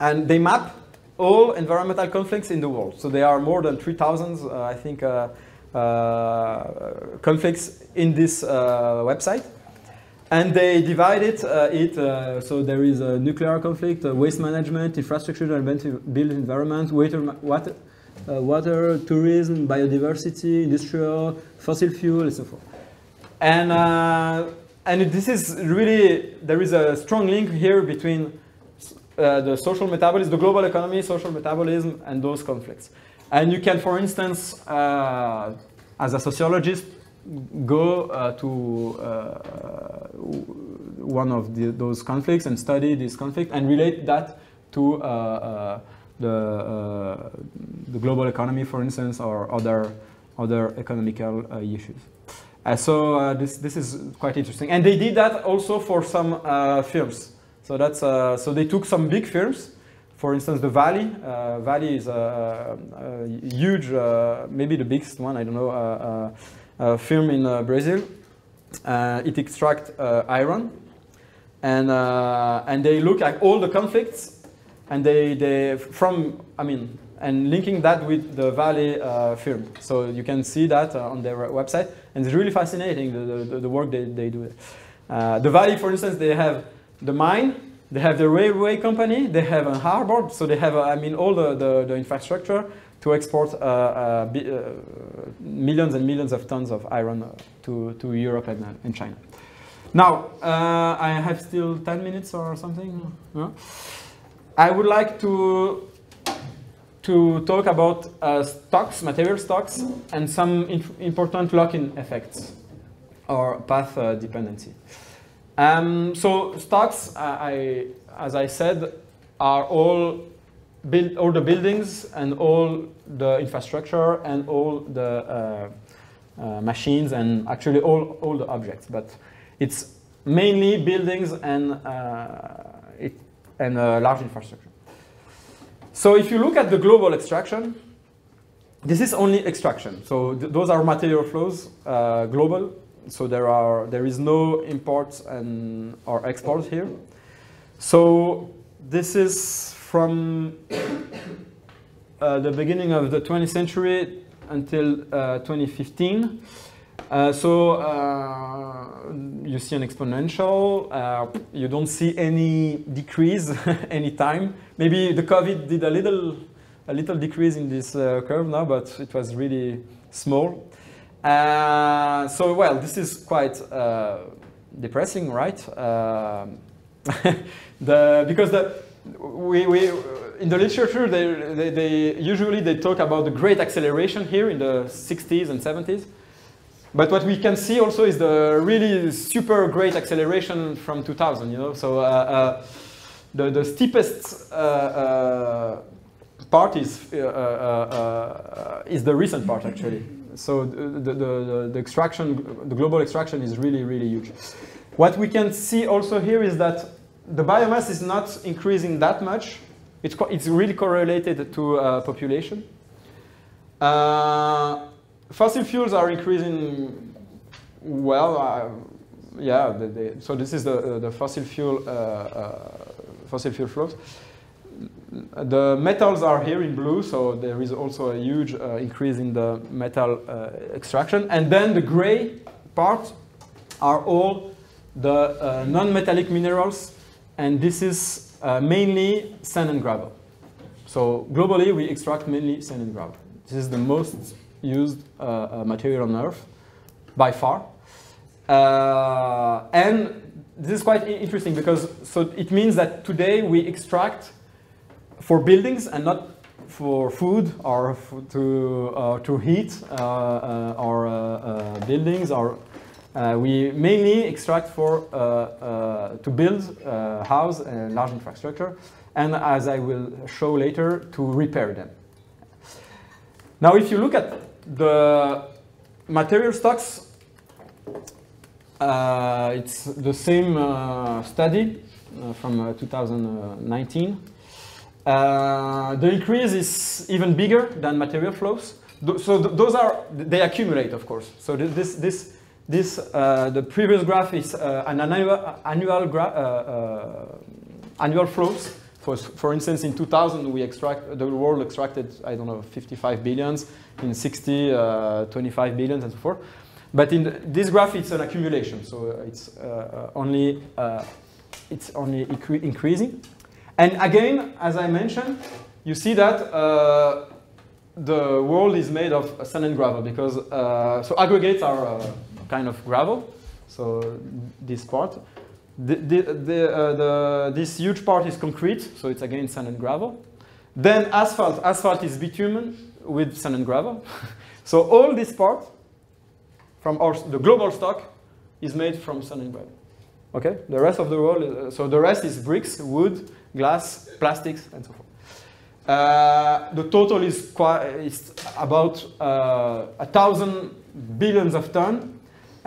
and they map all environmental conflicts in the world. So there are more than 3,000, uh, I think, uh, uh, conflicts in this uh, website. And they divide it, uh, it uh, so there is a nuclear conflict, waste management, infrastructure and built environment, water, water, water, tourism, biodiversity, industrial, fossil fuel, and so forth. And, and this is really, there is a strong link here between uh, the social metabolism, the global economy, social metabolism, and those conflicts. And you can, for instance, uh, as a sociologist, go uh, to uh, one of the, those conflicts and study this conflict and relate that to uh, the, the global economy, for instance, or other, other economical issues. so this, this is quite interesting. And they did that also for some films. So that's uh, so they took some big films For instance, the Vale. Uh, Vale is a, a huge, uh, maybe the biggest one. I don't know. Uh, uh, firm in uh, Brazil. it extracts iron, and and they look at all the conflicts. And they, they from, I mean, and linking that with the Vale uh, firm. So you can see that uh, on their website, and it's really fascinating the, the, the work they, they do. Uh, the Vale, for instance, they have the mine, they have the railway company, they have a harbor, so they have, uh, I mean, all the, the, the infrastructure to export uh, uh, uh, millions and millions of tons of iron to, to Europe and, and China. Now, uh, I have still 10 minutes or something. No? I would like to, to talk about uh, stocks, material stocks, and some important lock-in effects or path uh, dependency. Um, so stocks, uh, I, as I said, are all build, all the buildings and all the infrastructure and all the uh, uh, machines and actually all, all the objects. But it's mainly buildings and, uh, it, and uh, large infrastructure. So if you look at the global extraction, this is only extraction. So th- those are material flows, uh, global. So there are there is no imports and or exports here. So this is from uh, the beginning of the 20th century until uh, 2015. Uh, so uh, you see an exponential. Uh, you don't see any decrease any time. Maybe the COVID did a little, a little decrease in this uh, curve now, but it was really small. So well, this is quite depressing, right? The because the we, we in the literature they, they, they usually they talk about the great acceleration here in the 60s and 70s. But what we can see also is the really super great acceleration from 2000, you know. So uh, uh, the, the steepest uh, uh, part is, uh, uh, is the recent part actually. So the, the, the extraction, the global extraction is really, really huge. What we can see also here is that the biomass is not increasing that much. It's, it's really correlated to uh, population. Uh, fossil fuels are increasing well. Uh, yeah, they, they, so this is the, uh, the fossil fuel uh, uh, fossil fuel flows. The metals are here in blue, so there is also a huge increase in the metal extraction. And then the gray part are all the non-metallic minerals, and this is uh, mainly sand and gravel. So globally, we extract mainly sand and gravel. This is the most used uh, uh, material on Earth by far. Uh, and this is quite interesting because so it means that today we extract for buildings and not for food or to uh, to heat uh, uh, our uh, buildings or we mainly extract for uh, uh, to build uh, house and large infrastructure and as I will show later to repair them. Now if you look at the material stocks uh, it's the same uh, study uh, from uh, 2019. Uh, the increase is even bigger than material flows. Th- so th- those are they accumulate, of course. So th- this this this uh, the previous graph is uh, an annual annual uh, uh, annual flows. For, for instance, in 2000, we extract the world extracted I don't know 55 billions. In 60, uh, 25 billions, and so forth. But in the, this graph, it's an accumulation, so uh, it's only it's only incre- increasing. And again, as I mentioned, you see that the world is made of sand and gravel because so aggregates are kind of gravel. So this part, the, the, the, uh, the, this huge part is concrete, so it's again sand and gravel. Then asphalt, asphalt is bitumen with sand and gravel. so all this part from our, the global stock is made from sand and gravel. Okay, the rest of the world, uh, so the rest is bricks, wood, glass, plastics, and so forth. Uh, the total is, is about uh, a thousand billions of ton,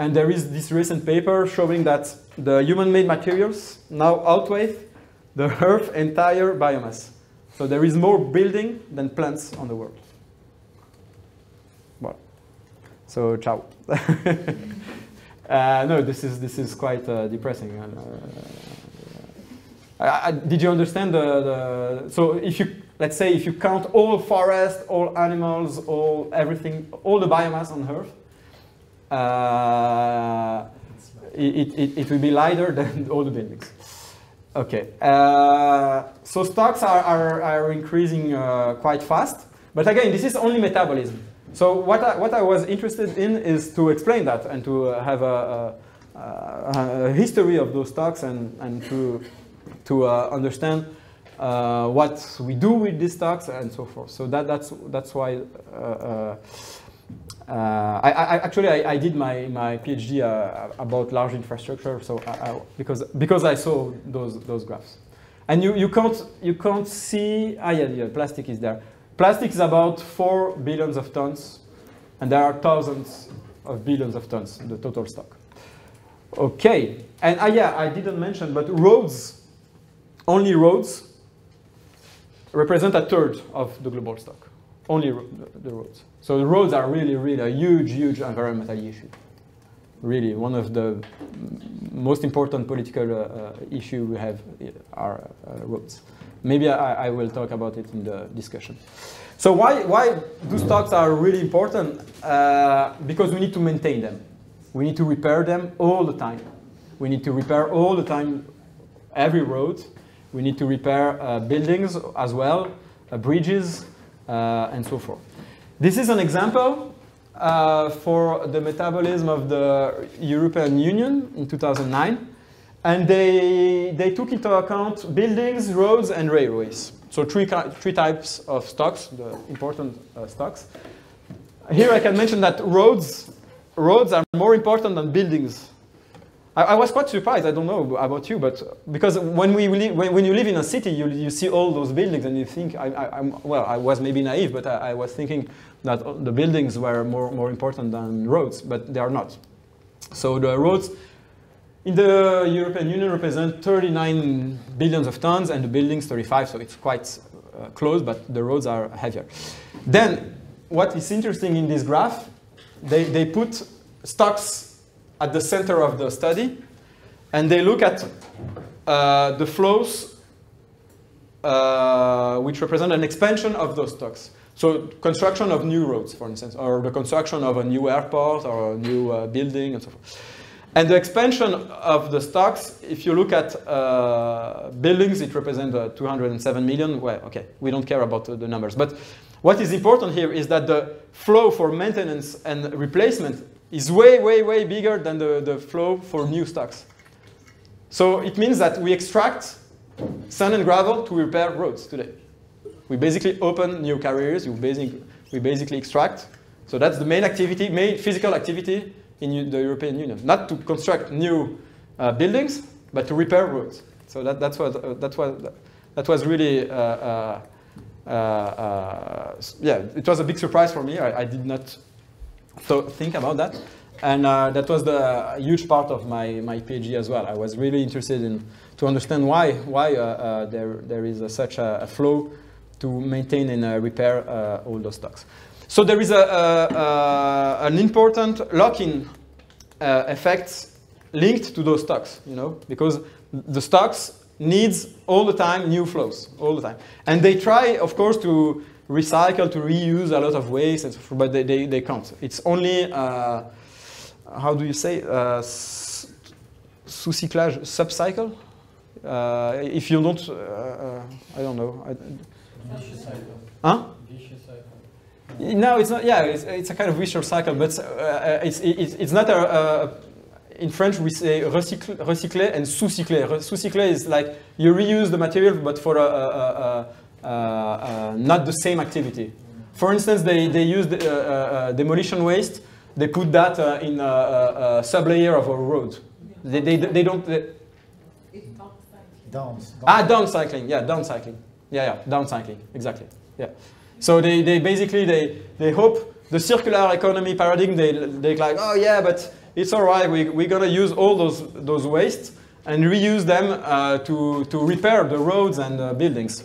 and there is this recent paper showing that the human-made materials now outweigh the Earth's entire biomass. So there is more building than plants on the world. Well, so ciao. uh, no, this is this is quite uh, depressing. Uh, I, did you understand the, the? So if you let's say if you count all forests, all animals, all everything, all the biomass on Earth, uh, it, it, it will be lighter than all the buildings. Okay, uh, so stocks are, are, are increasing uh, quite fast, but again, this is only metabolism. So what I, what I was interested in is to explain that and to uh, have a, a, a, history of those stocks and, and to, to uh, understand what we do with these stocks and so forth. So that, that's, that's why uh, I, I, actually I, I, did my, my PhD uh, about large infrastructure, so I, because because I saw those those graphs, and you, you can't you can't see ah yeah, yeah plastic is there. Plastic is about four billions of tons, and there are thousands of billions of tons the total stock. Okay, and ah yeah I didn't mention, but roads, only roads represent a third of the global stock, only the roads. So the roads are really, really a huge, huge environmental issue. Really, one of the most important political uh, uh, issue we have are uh, roads. Maybe I, I, will talk about it in the discussion. So why, why do stocks are really important? Uh, because we need to maintain them. We need to repair them all the time. We need to repair all the time every road. We need to repair uh, buildings as well, uh, bridges, and so forth. This is an example uh, for the metabolism of the European Union in 2009. And they, they took into account buildings, roads, and railways. So three, three types of stocks, the important uh, stocks. Here I can mention that roads, roads are more important than buildings I, I, was quite surprised. I don't know about you, but because when we when, when you live in a city, you, you see all those buildings and you think, I, I, well, I was maybe naive, but I, I, was thinking that the buildings were more, more important than roads, but they are not. So the roads in the European Union represent 39 billions of tons and the buildings 35, so it's quite uh, close, but the roads are heavier. Then what is interesting in this graph, they, they put stocks at the center of the study, and they look at uh, the flows uh, which represent an expansion of those stocks. So construction of new roads, for instance, or the construction of a new airport or a new uh, building and so forth. And the expansion of the stocks, if you look at uh, buildings, it represents uh, 207 million. Well, okay, we don't care about the numbers. But what is important here is that the flow for maintenance and replacement is way, way, way bigger than the, the flow for new stocks. So it means that we extract sand and gravel to repair roads today. We basically open new carriers, you basically, we basically extract. So that's the main activity, main physical activity in the European Union. Not to construct new uh, buildings, but to repair roads. So that, that's what, uh, that, was, that was really, uh, uh, uh, uh, yeah, it was a big surprise for me. I, I did not so think about that. And uh, that was the huge part of my, my PhD as well. I was really interested in to understand why, why uh, uh, there, there is a, such a, a, flow to maintain and uh, repair all those stocks. So there is a, a an important lock-in effect linked to those stocks, you know, because the stocks needs all the time new flows, all the time. And they try, of course, to recycle, to reuse a lot of waste, and so forth, but they, they, they can't. It's only, uh, how do you say, uh, sous-cyclage, sub-cycle? Uh, if you don't, uh, uh, I don't know. Vicious cycle. Huh? Vicious cycle. No, it's not. Yeah, it's, it's a kind of vicious cycle, but uh, it's, it's, it's not a, a in French, we say recycle, recycler and sous-cycler. Sous-cycler is like you reuse the material, but for a, a, not the same activity. For instance, they, they use the, uh, demolition waste, they put that in a, a, a sublayer of a road. They, they, they don't... They, down, Ah, downcycling, yeah, downcycling. Yeah, yeah, downcycling, exactly, yeah. So they, they basically, they, they hope the circular economy paradigm, they, they like, oh yeah, but it's all right, we, we're gonna use all those, those wastes and reuse them uh, to, to repair the roads and uh, buildings.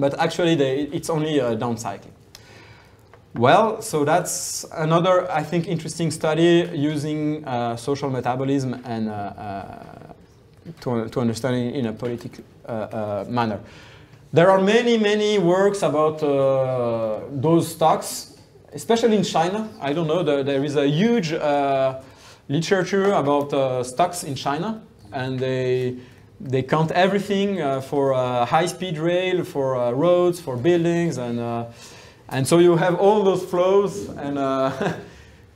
But actually, they, it's only a downcycling. Well, so that's another, I think, interesting study using uh, social metabolism and uh, uh, to, to understand it in a political uh, uh, manner. There are many, many works about uh, those stocks, especially in China. I don't know, there, there is a huge uh, literature about uh, stocks in China, and they, they count everything uh, for uh, high-speed rail, for uh, roads, for buildings, and, uh, and so you have all those flows, and uh, i-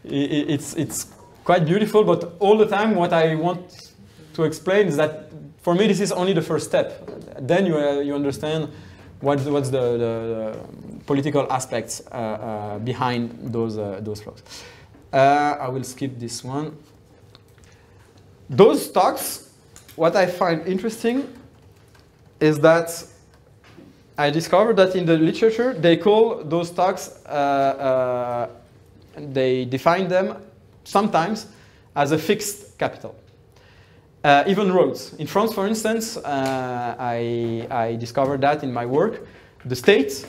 i- it's, it's quite beautiful, but all the time what I want to explain is that for me this is only the first step. Then you, uh, you understand what's, what's the, the, the political aspects behind those, those flows. I will skip this one. Those stocks, what I find interesting is that I discovered that in the literature they call those stocks, uh, uh, they define them sometimes as a fixed capital. Uh, even roads. In France, for instance, uh, I, I discovered that in my work. The state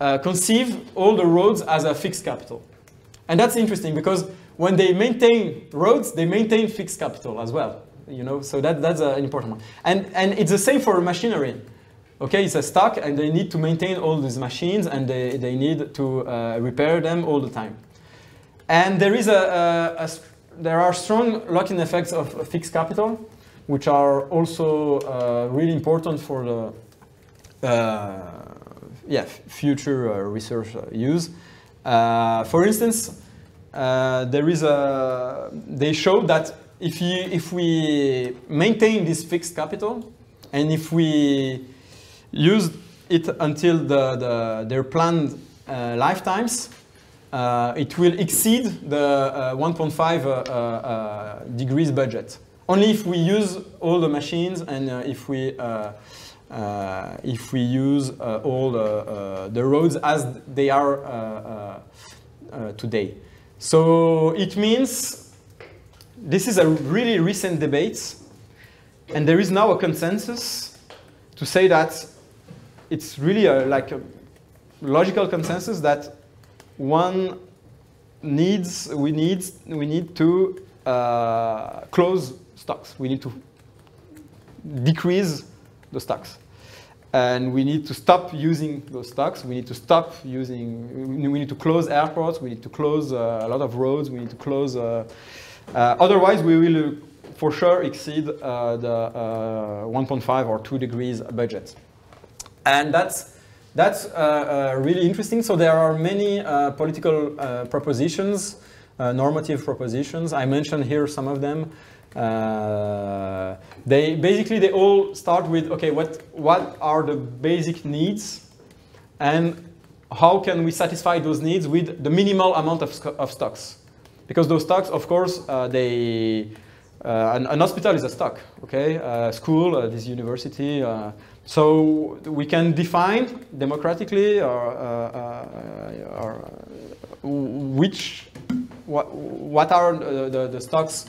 uh, conceive all the roads as a fixed capital. And that's interesting because when they maintain roads, they maintain fixed capital as well. You know, so that, that's uh, an important one. And, and it's the same for machinery. Okay, it's a stock and they need to maintain all these machines and they, they need to uh, repair them all the time. And there is a, a- a s- there are strong lock-in effects of fixed capital, which are also uh, really important for the uh, yeah future uh, research uh, use. Uh, for instance, uh, there is a they show that if you if we maintain this fixed capital and if we use it until the, the their planned uh, lifetimes, uh, it will exceed the uh, 1.5 uh, uh, degrees budget. Only if we use all the machines and if we uh, if we use uh, all the, uh, the roads as they are today. So it means this is a really recent debate, and there is now a consensus to say that it's really a, like a logical consensus that one needs we need we need to uh, close stocks. We need to decrease the stocks, and we need to stop using those stocks. We need to stop using. We need to close airports. We need to close uh, a lot of roads. We need to close. Uh, otherwise, we will uh, for sure exceed uh, the uh, 1.5 or 2 degrees budget, and that's that's uh, uh, really interesting. So there are many uh, political uh, propositions, uh, normative propositions. I mentioned here some of them. Uh, they basically they all start with okay, what what are the basic needs, and how can we satisfy those needs with the minimal amount of, of stocks? Because those stocks, of course, uh, they uh, an, an hospital is a stock, okay? School, uh, this university. So we can define democratically or, or which what, what are the, the, stocks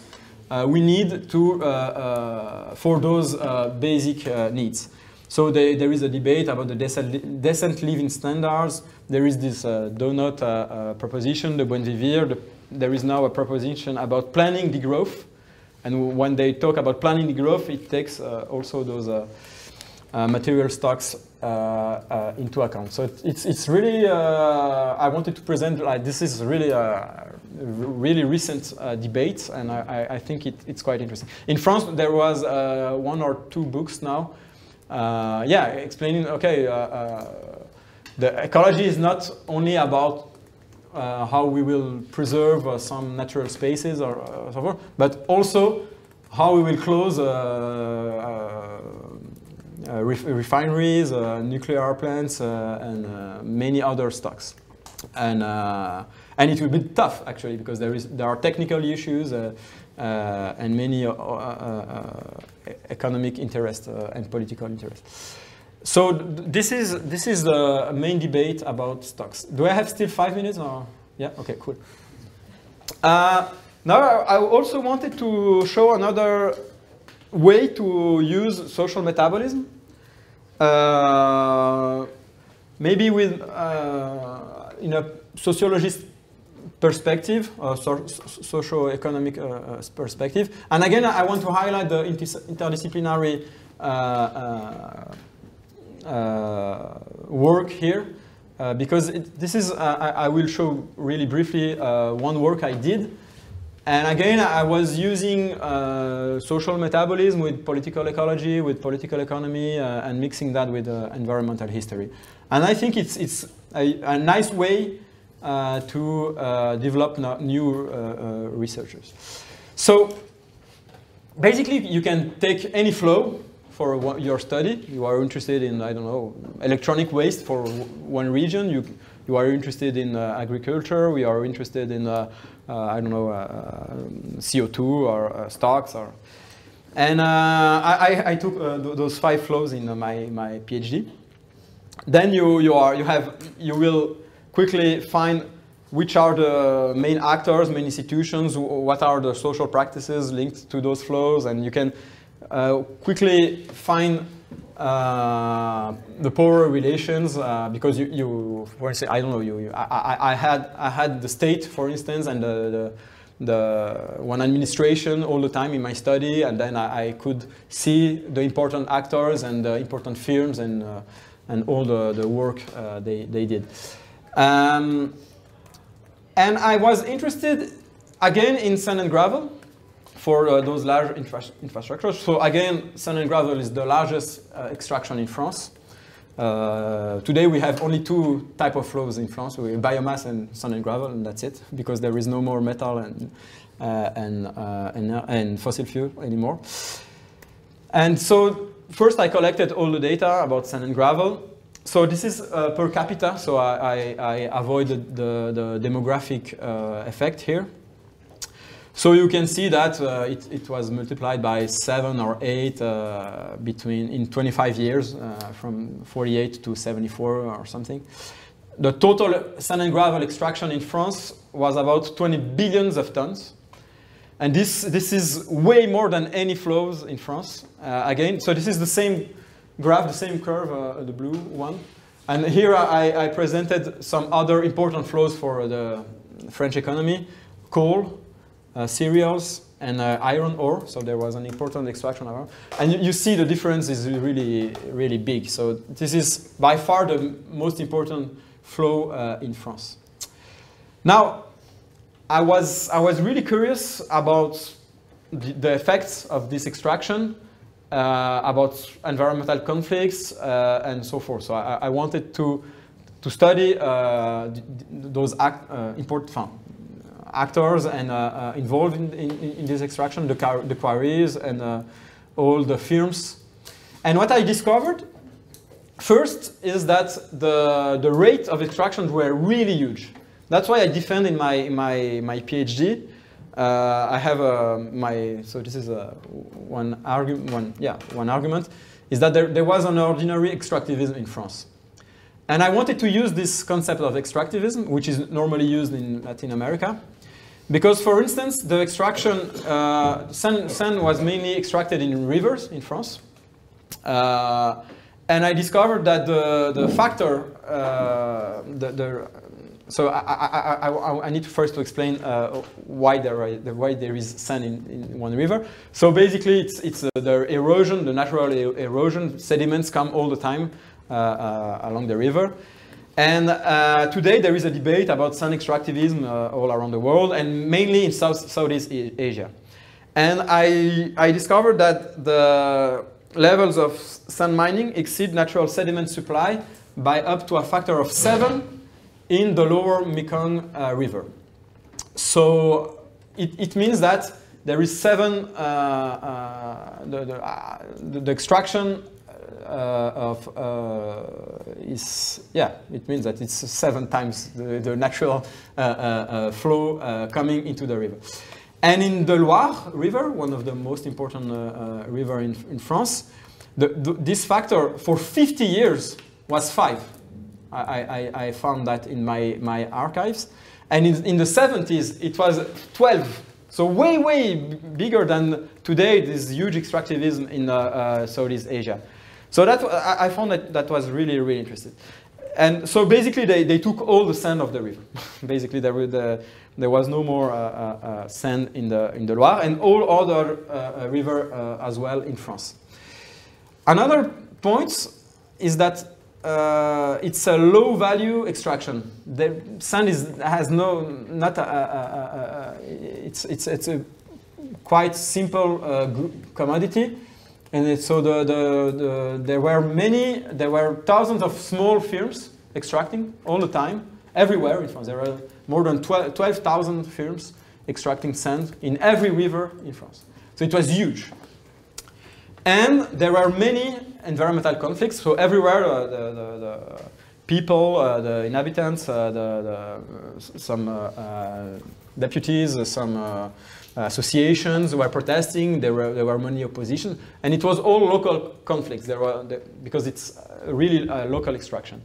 uh, we need to uh, uh, for those basic needs. So they, there is a debate about the decent, decent living standards. There is this donut proposition, the Buen Vivir. The, there is now a proposition about planning degrowth. And when they talk about planning degrowth, it takes uh, also those uh, uh, material stocks into account. So it- it's, it's really, I wanted to present, like this is really a really recent uh, debate and I, I- think it, it's quite interesting. In France, there was uh, one or two books now, uh, yeah, explaining, okay, the ecology is not only about how we will preserve uh, some natural spaces or uh, so forth, but also how we will close uh, uh, uh, ref- refineries, uh, nuclear plants, uh, and uh, many other stocks. And, uh, and it will be tough actually because there, is, there are technical issues uh, uh, and many uh, uh, uh, economic interests uh, and political interest. So this is this is the main debate about stocks. Do I have still five minutes or yeah? Okay, cool. Uh, now I also wanted to show another way to use social metabolism. Uh, maybe with uh, in a sociologist perspective, uh, so, socio-economic uh, uh, perspective. And again, I want to highlight the interdisciplinary uh, uh, Uh, work here uh, because it, this is, uh, I, I, will show really briefly one work I did. And again, I was using social metabolism with political ecology, with political economy, and mixing that with environmental history. And I think it's, it's a, a nice way uh, to uh, develop new uh, researchers. So basically, you can take any flow for your study. You are interested in, I don't know, electronic waste for one region. You, you are interested in uh, agriculture. We are interested in, uh, uh, I don't know, CO2 or stocks. Or, and I, I, took th those five flows in my, my PhD. Then you, you, are, you, have, you will quickly find which are the main actors, main institutions, what are the social practices linked to those flows, and you can uh, quickly find uh, the power relations uh, because you, you, for instance, I don't know, you, you I, I, had, I had the state, for instance, and the, the, the, one administration all the time in my study, and then I, I could see the important actors and the important firms and, uh, and all the, the work uh, they, they did. Um, and I was interested again in sand and gravel for uh, those large infra infrastructures. So again, sand and gravel is the largest uh, extraction in France. Uh, today we have only two type of flows in France, we have biomass and sand and gravel, and that's it, because there is no more metal and, uh, and, uh, and, uh, and fossil fuel anymore. And so first I collected all the data about sand and gravel, so this is per capita, so I, I, I avoided the, the demographic effect here. So you can see that uh, it, it, was multiplied by seven or eight uh, between in 25 years, uh, from 48 to 74 or something. The total sand and gravel extraction in France was about 20 billions of tons. And this, this is way more than any flows in France. Uh, again, so this is the same graph, the same curve, uh, the blue one. And here I, I, presented some other important flows for the French economy, coal, cereals, and uh, iron ore. So there was an important extraction of iron. And you, you, see the difference is really, really big. So this is by far the most important flow uh, in France. Now, I was, I was really curious about the, the effects of this extraction uh, about environmental conflicts uh, and so forth. So I, I wanted to, to study uh, those act, important actors and uh, uh, involved in, in, in, this extraction, the, the quarries and uh, all the firms. And what I discovered First is that the, the rate of extraction were really huge. That's why I defend in my, my, my PhD uh, I have my, so this is a, one argument, one, yeah, one argument, is that there, there was an ordinary extractivism in France. And I wanted to use this concept of extractivism, which is normally used in Latin America, because for instance, the extraction, uh, sand, sand was mainly extracted in rivers in France. Uh, and I discovered that the, the factor, uh, the, the so I, I, I, I, need first to explain uh, why, there are, why there is sand in, in one river. So basically, it's, it's uh, the erosion, the natural erosion. Sediments come all the time uh, along the river. And uh, today there is a debate about sand extractivism uh, all around the world, and mainly in South, Southeast Asia. And I, I discovered that the levels of sand mining exceed natural sediment supply by up to a factor of seven in the lower Mekong uh, River. So it, it, means that there is seven, uh, uh, the, the, uh, the, extraction Uh, of uh, is, yeah, it means that it's seven times the, the natural uh, uh, flow coming into the river. And in the Loire River, one of the most important river in, in France, the, this factor for 50 years was five. I, I, I found that in my, my archives. And in, in the 70s, it was 12. So way, way bigger than today, this huge extractivism in uh, uh, Southeast Asia. So that, I, found that that was really, really interesting. and so basically they, they took all the sand of the river. basically there, were the, there was no more uh, uh, uh, sand in the, in the Loire and all other uh, uh, river uh, as well in France. Another point is that uh, it's a low value extraction. The sand is, has no, not a, a, a, a it's, it's, it's a quite simple uh, commodity. And it, so the, the, the, there were many, there were thousands of small firms extracting all the time, everywhere in France. There were more than 12 12,000 firms extracting sand in every river in France. So it was huge. And there were many environmental conflicts. So everywhere, uh, the, the, the people, uh, the inhabitants, uh, the, the, uh, some uh, uh, deputies, some associations were protesting. There were there were many opposition, and it was all local conflicts. There were because it's uh, really a local extraction.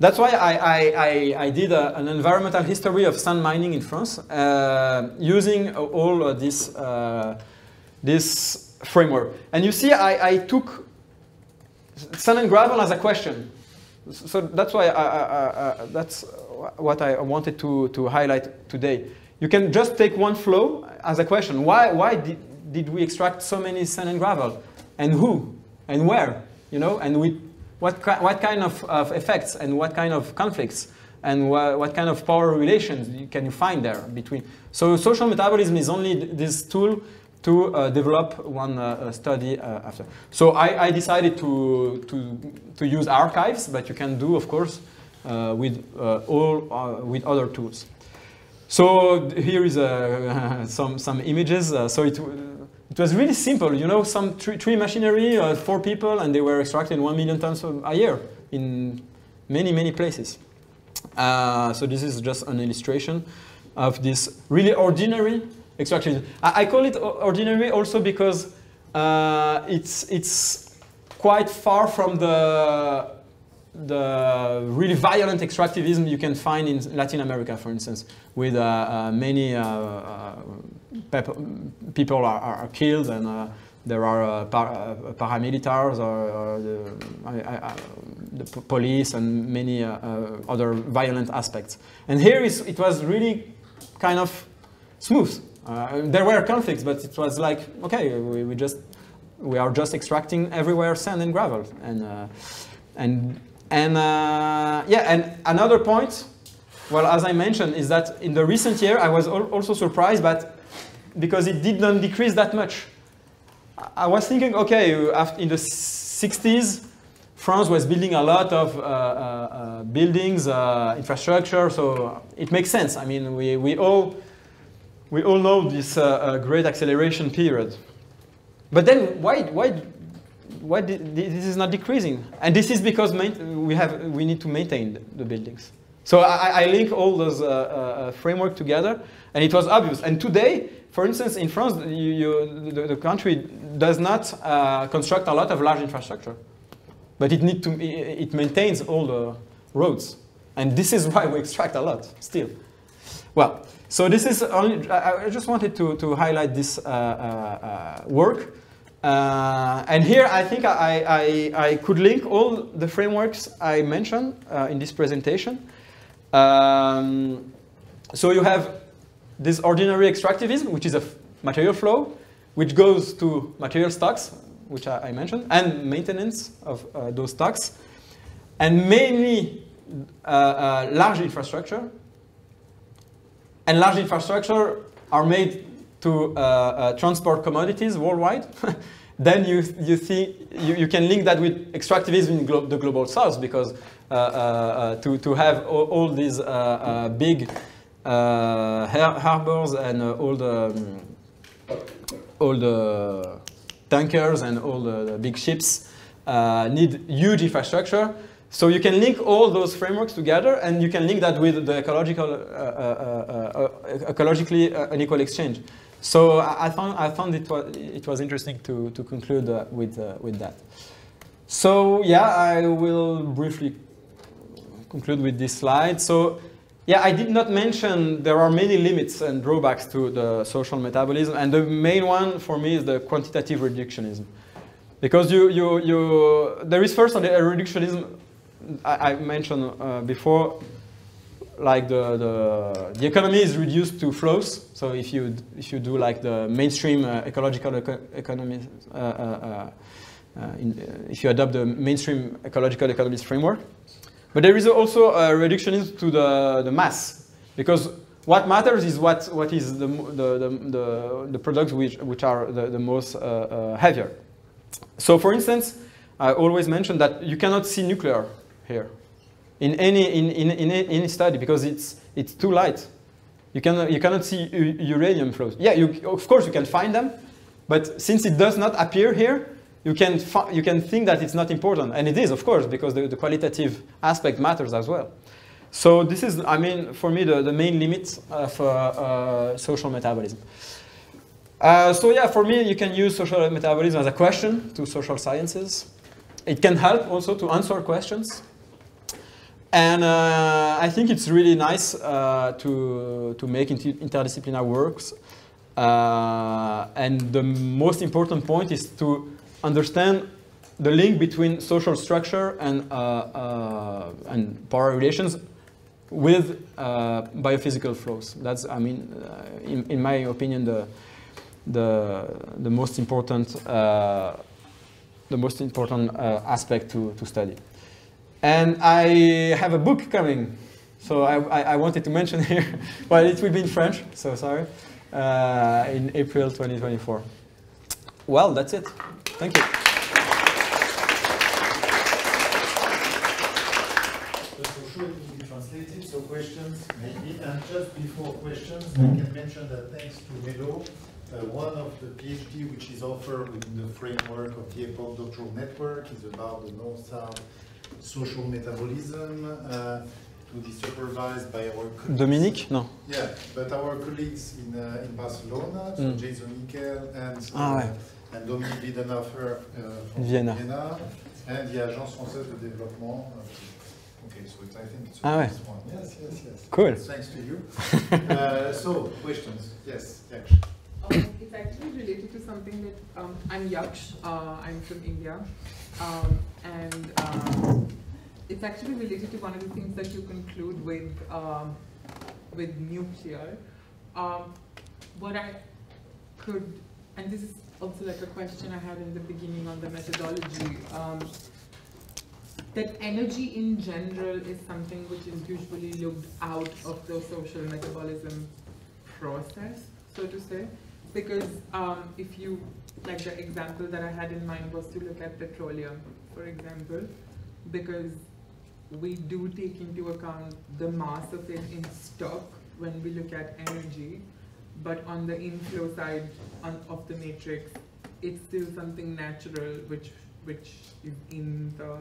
That's why I, I, I, I did a, an environmental history of sand mining in France uh, using all this, uh, this framework. And you see, I, I took sand and gravel as a question. So that's why I- that's what I wanted to, to highlight today. You can just take one flow as a question. Why, why did, did we extract so many sand and gravel? And who? And where? You know, and we, what, what kind of, of effects and what kind of conflicts and wha- what kind of power relations can you find there between? So social metabolism is only this tool to uh, develop one uh, study uh, after. So I, I decided to, to, to use archives, but you can do, of course, uh, with uh, all uh, with other tools. So here is uh, some some images. Uh, so it it was really simple. You know, some tree, tree machinery, uh, four people, and they were extracting one million tons a year in many many places. Uh, so this is just an illustration of this really ordinary extraction. I, I call it ordinary also because uh, it's it's quite far from the the really violent extractivism you can find in Latin America, for instance, with uh, uh, many uh, people are, are killed and there are uh, par- uh, paramilitaries or, or the, I, I, the police and many uh, other violent aspects. And here is, it was really kind of smooth. There were conflicts, but it was like, okay, we, we just we are just extracting everywhere sand and gravel, and and and uh, yeah. And another point, well, as I mentioned, is that in the recent year I was al- also surprised, but because it did not decrease that much. I- was thinking, okay, in the 60s, France was building a lot of uh, uh, uh, buildings, uh, infrastructure, so it makes sense. I mean, we, we all we all know this uh, great acceleration period. But then why, why, why this is not decreasing? And this is because we, have, we need to maintain the buildings. So I, I link all those uh, uh, framework together, and it was obvious. And today, for instance, in France, you, you, the, the country does not uh, construct a lot of large infrastructure, but it, need to, it maintains all the roads. And this is why we extract a lot still. Well, so this is only, I I just wanted to, to highlight this uh, uh, uh, work. Uh, and here I think I, I, I could link all the frameworks I mentioned uh, in this presentation. Um, so you have this ordinary extractivism, which is a material flow, which goes to material stocks, which I, I mentioned, and maintenance of uh, those stocks, and mainly uh, uh, large infrastructure, and large infrastructure are made to uh, uh, transport commodities worldwide, then you, you, see, you, you can link that with extractivism in glo- the global south because uh, to, to have all, all these big har- harbors and all the um, all the tankers and all the, the big ships uh, need huge infrastructure. So you can link all those frameworks together, and you can link that with the ecological, uh, uh, ecologically unequal exchange. So I found I found it was it was interesting to to conclude uh, with uh, with that. So yeah, I will briefly conclude with this slide. So yeah, I did not mention there are many limits and drawbacks to the social metabolism, and the main one for me is the quantitative reductionism, because you you you there is first a reductionism I, I mentioned uh, before, like the, the, the economy is reduced to flows. So if you, if you do like the mainstream uh, ecological eco economy, uh, uh, uh, in, if you adopt the mainstream ecological economies framework. But there is also a reductionism to the, the mass, because what matters is what, what is the, the, the, the, products which, which are the, the most uh, uh, heavier. So for instance, I always mention that you cannot see nuclear here in any, in, in, in any study because it's, it's too light. You cannot, you cannot see uranium flows. Yeah, you, of course you can find them, but since it does not appear here, you can, you can think that it's not important. And it is, of course, because the, the qualitative aspect matters as well. So this is, I mean, for me, the, the main limit of uh, uh, social metabolism. Uh, so yeah, for me, you can use social metabolism as a question to social sciences. It can help also to answer questions. And uh, I think it's really nice uh, to, to make interdisciplinary works. Uh, and the most important point is to understand the link between social structure and, uh, uh, and power relations with uh, biophysical flows. That's, I mean, in, in my opinion, the, the, the most important, the most important aspect to, to study. And I have a book coming. So I, I, I wanted to mention here, but it will be in French, so sorry, uh, in April 2024. Well, that's it. Thank you. For sure it will be translated, so questions maybe. And just before questions, I can mention that thanks to Nelo, uh, one of the PhD which is offered within the framework of the EPOG doctoral network is about the North-South social metabolism uh, to be supervised by our colleagues. Dominique? No. Yeah, but our colleagues in, uh, in Barcelona, so mm. Jason Nickel and, ah, ouais. Uh, and Dominique Wiedenhofer from Vienna. Vienna, and the Agence Française de Développement. Okay, so I think it's ah, ouais. one. Yes, yes, yes. Cool. Thanks to you. uh, so, questions? Yes, Yaksh. Um, it's actually related to something that um, I'm Yaksh. Uh, I'm from India. Um, and um, it's actually related to one of the things that you conclude with um, with nuclear. Um, what I could, and this is also like a question I had in the beginning on the methodology, um, that energy in general is something which is usually looked out of the social metabolism process, so to say, because um, if you like the example that I had in mind was to look at petroleum, for example, because we do take into account the mass of it in stock when we look at energy, but on the inflow side on, of the matrix, it's still something natural which which is in the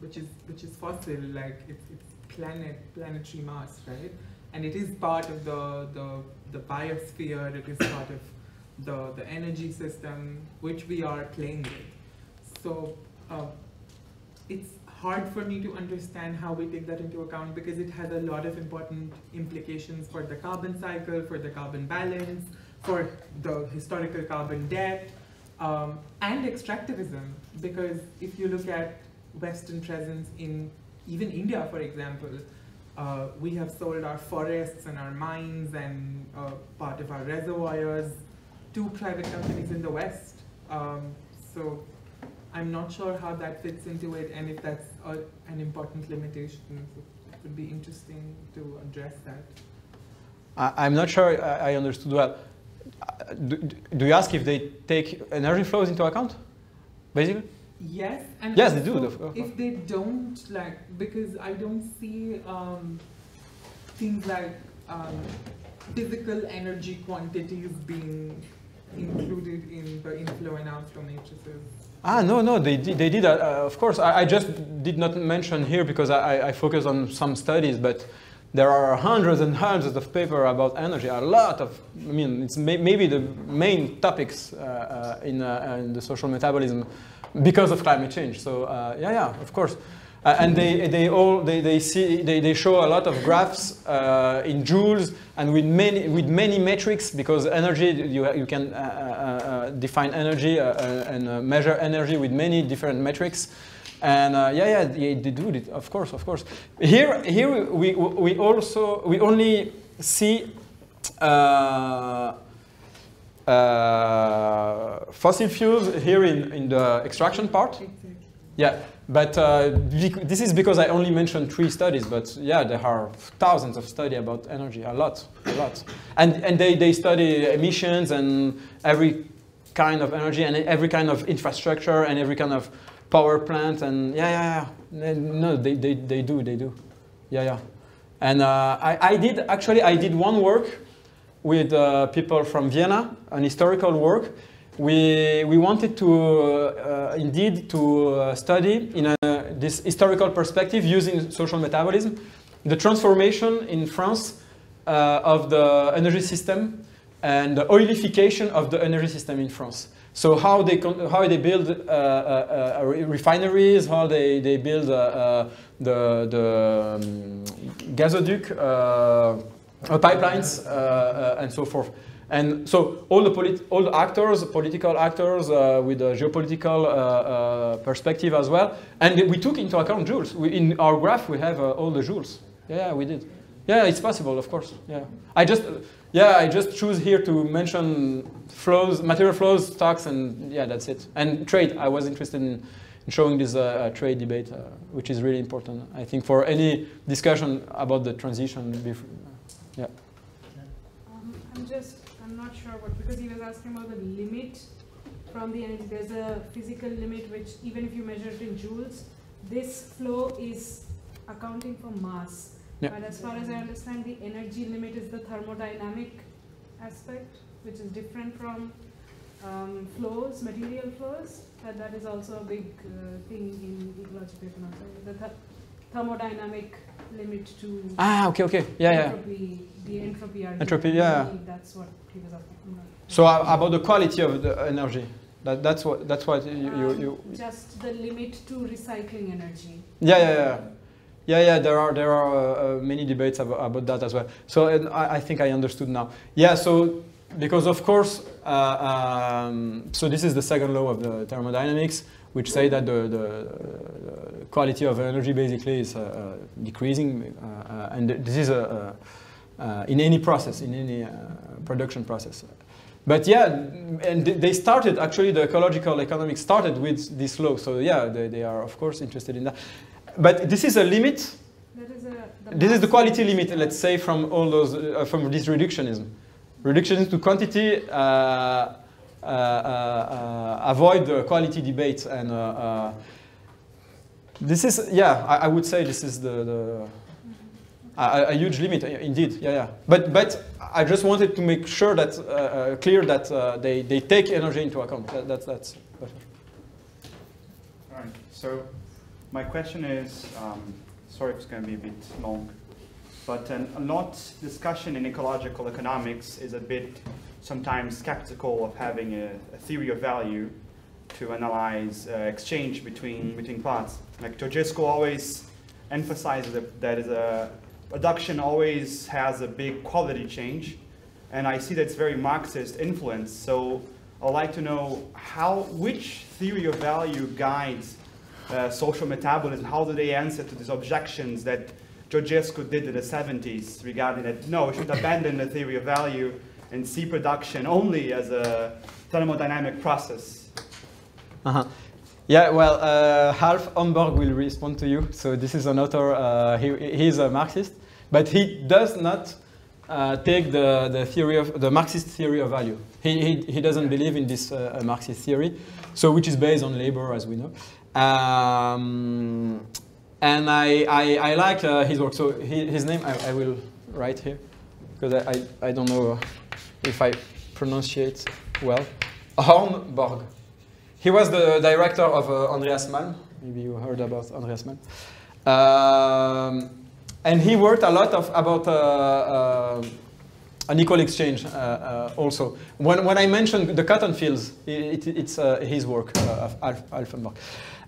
which is which is fossil, like it's, it's planet planetary mass, right? And it is part of the the the biosphere. It is part of the, the energy system which we are playing with. So uh, it's hard for me to understand how we take that into account because it has a lot of important implications for the carbon cycle, for the carbon balance, for the historical carbon debt, um, and extractivism. Because if you look at Western presence in even India, for example, uh, we have sold our forests and our mines and uh, part of our reservoirs two private companies in the West. Um, so I'm not sure how that fits into it and if that's a, an important limitation. So it would be interesting to address that. I, am not sure I, understood well. Do, do, you ask if they take energy flows into account, basically? Yes, and yes, they do. If they don't, like, because I don't see um, things like um, physical energy quantities being included in the inflow and outflow matrices? Ah, no, no, they did, they did uh, of course, I, I, just did not mention here because I, I focus on some studies, but there are hundreds and hundreds of papers about energy, a lot of, I mean, it's may, maybe the main topics uh, uh, in, uh, in the social metabolism because of climate change. So uh, yeah, yeah, of course. Uh, and they, they all they, they see they, they show a lot of graphs uh, in joules and with many with many metrics because energy you, you can uh, uh, uh define energy uh, and measure energy with many different metrics And uh, yeah, yeah, they, they do it, of course, of course. Here, here we, we also, we only see uh, uh, fossil fuels here in, in the extraction part. Yeah, but uh, this is because I only mentioned three studies, but yeah, there are thousands of studies about energy, a lot, a lot. And, and they, they study emissions and every kind of energy and every kind of infrastructure and every kind of power plant and yeah, yeah, yeah. No, they, they, they do, they do. Yeah, yeah. And uh, I, I did, actually, I did one work with uh, people from Vienna, an historical work. We, we wanted to uh, indeed to uh, study in a, this historical perspective using social metabolism the transformation in France uh, of the energy system and the oilification of the energy system in France. So how they how they build uh, uh, uh, refineries, how they they build uh, uh, the the um, gazoduc uh, uh, pipelines uh, uh, and so forth. And so all the all the actors, political actors uh, with a geopolitical uh, uh, perspective as well. And we took into account joules. We, in our graph, we have uh, all the joules. Yeah, we did. Yeah, it's possible, of course. Yeah, I just yeah I just choose here to mention flows, material flows, stocks, and yeah, that's it. And trade. I was interested in, in showing this uh, uh, trade debate, which is really important. I think for any discussion about the transition. Yeah. Um, I'm just, sure what, because he was asking about the limit from the energy. There's a physical limit which, even if you measure it in joules, this flow is accounting for mass. Yeah. But as far as I understand, the energy limit is the thermodynamic aspect, which is different from um, flows, material flows. That that is also a big uh, thing in ecological economics. The th- thermodynamic limit to Ah, okay, okay. Yeah, yeah. the entropy. Entropy, yeah. That's what he was asking. I'm not- So about the quality of the energy. That, that's what that's what you, you, Um, you Just the limit to recycling energy. Yeah, yeah, yeah. Yeah, yeah, there are, there are uh, uh, many debates about, about that as well. So and I, I think I understood now. Yeah, so because of course, uh, um, so this is the second law of the thermodynamics, which say that the, the, quality of energy basically is uh, uh, decreasing, uh, uh, and this is a, uh, in any process, in any uh, production process. But yeah, and they started actually the ecological economics started with this law. So yeah, they, they are of course interested in that. But this is a limit. That is a. This is the quality limit. Let's say from all those uh, from this reductionism. Reductionism to quantity. Uh, uh, uh, uh, avoid the quality debates and uh, uh, this is yeah I, I would say this is the, the a, a huge limit uh, indeed yeah yeah but but I just wanted to make sure that uh, uh, clear that uh, they, they take energy into account that, that's that's All right. So my question is, um, sorry if it's going to be a bit long, but um, a lot discussion in ecological economics is a bit sometimes skeptical of having a, a theory of value to analyze uh, exchange between between parts. Like Georgescu always emphasizes that, that is a production always has a big quality change, and I see that it's very Marxist influence. So I'd like to know how which theory of value guides uh, social metabolism. How do they answer to these objections that Georgescu did in the 70s regarding that? No, we should abandon the theory of value and see production only as a thermodynamic process. Uh-huh. Yeah, well, uh, Alf Hornborg will respond to you. So this is an author. Uh, he he's a Marxist, but he does not uh, take the, the theory of the Marxist theory of value. He, he, he doesn't believe in this uh, Marxist theory, so which is based on labor, as we know. Um, and I, I, I like uh, his work. So he, his name I, I will write here because I, I, I don't know if I pronounce it well. Hornborg. He was the director of uh, Andreas Malm. Maybe you heard about Andreas Malm. Um, and he worked a lot of, about uh, uh, an equal exchange uh, uh, also. When, when I mentioned the cotton fields, it, it, it's uh, his work of Alf, Alfenbach.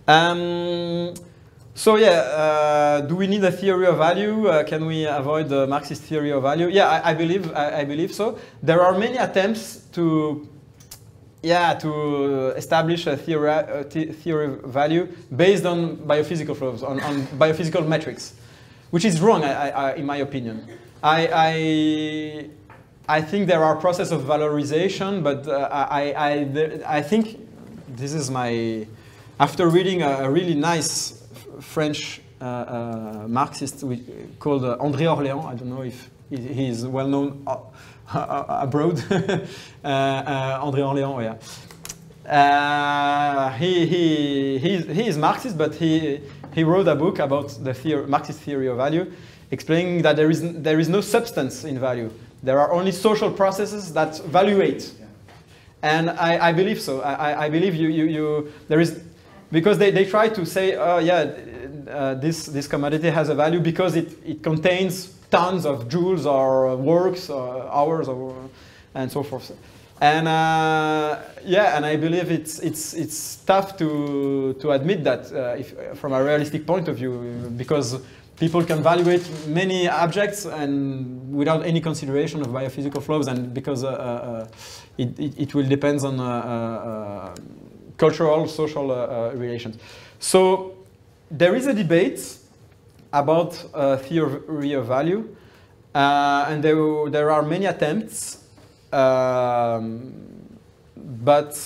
Um, so yeah, uh, do we need a theory of value? Uh, can we avoid the Marxist theory of value? Yeah, I, I believe I, I believe so. There are many attempts to yeah, to establish a theory, a th- theory of value based on biophysical flows, on, on biophysical metrics, which is wrong, I, I, in my opinion. I, I, think there are processes of valorization, but uh, I, I, I think this is my, after reading a, a really nice French uh, uh, Marxist called uh, André Orléan, I don't know if he, is well known uh, abroad, uh, uh, André Orléan, yeah. He, he, he, he is Marxist, but he, he wrote a book about the theory, Marxist theory of value, explaining that there is, there is no substance in value. There are only social processes that valuate. And I, I believe so. I, I believe you, you, you, there is, because they, they try to say, oh yeah, uh, this, this commodity has a value because it, it contains tons of joules or works or hours or, and so forth. And uh, yeah, and I believe it's, it's, it's tough to, to admit that uh, if, from a realistic point of view because people can evaluate many objects and without any consideration of biophysical flows and because uh, uh, it, it, it, will depend on uh, uh, cultural, social relations. So there is a debate about theory of value and there, there are many attempts um, but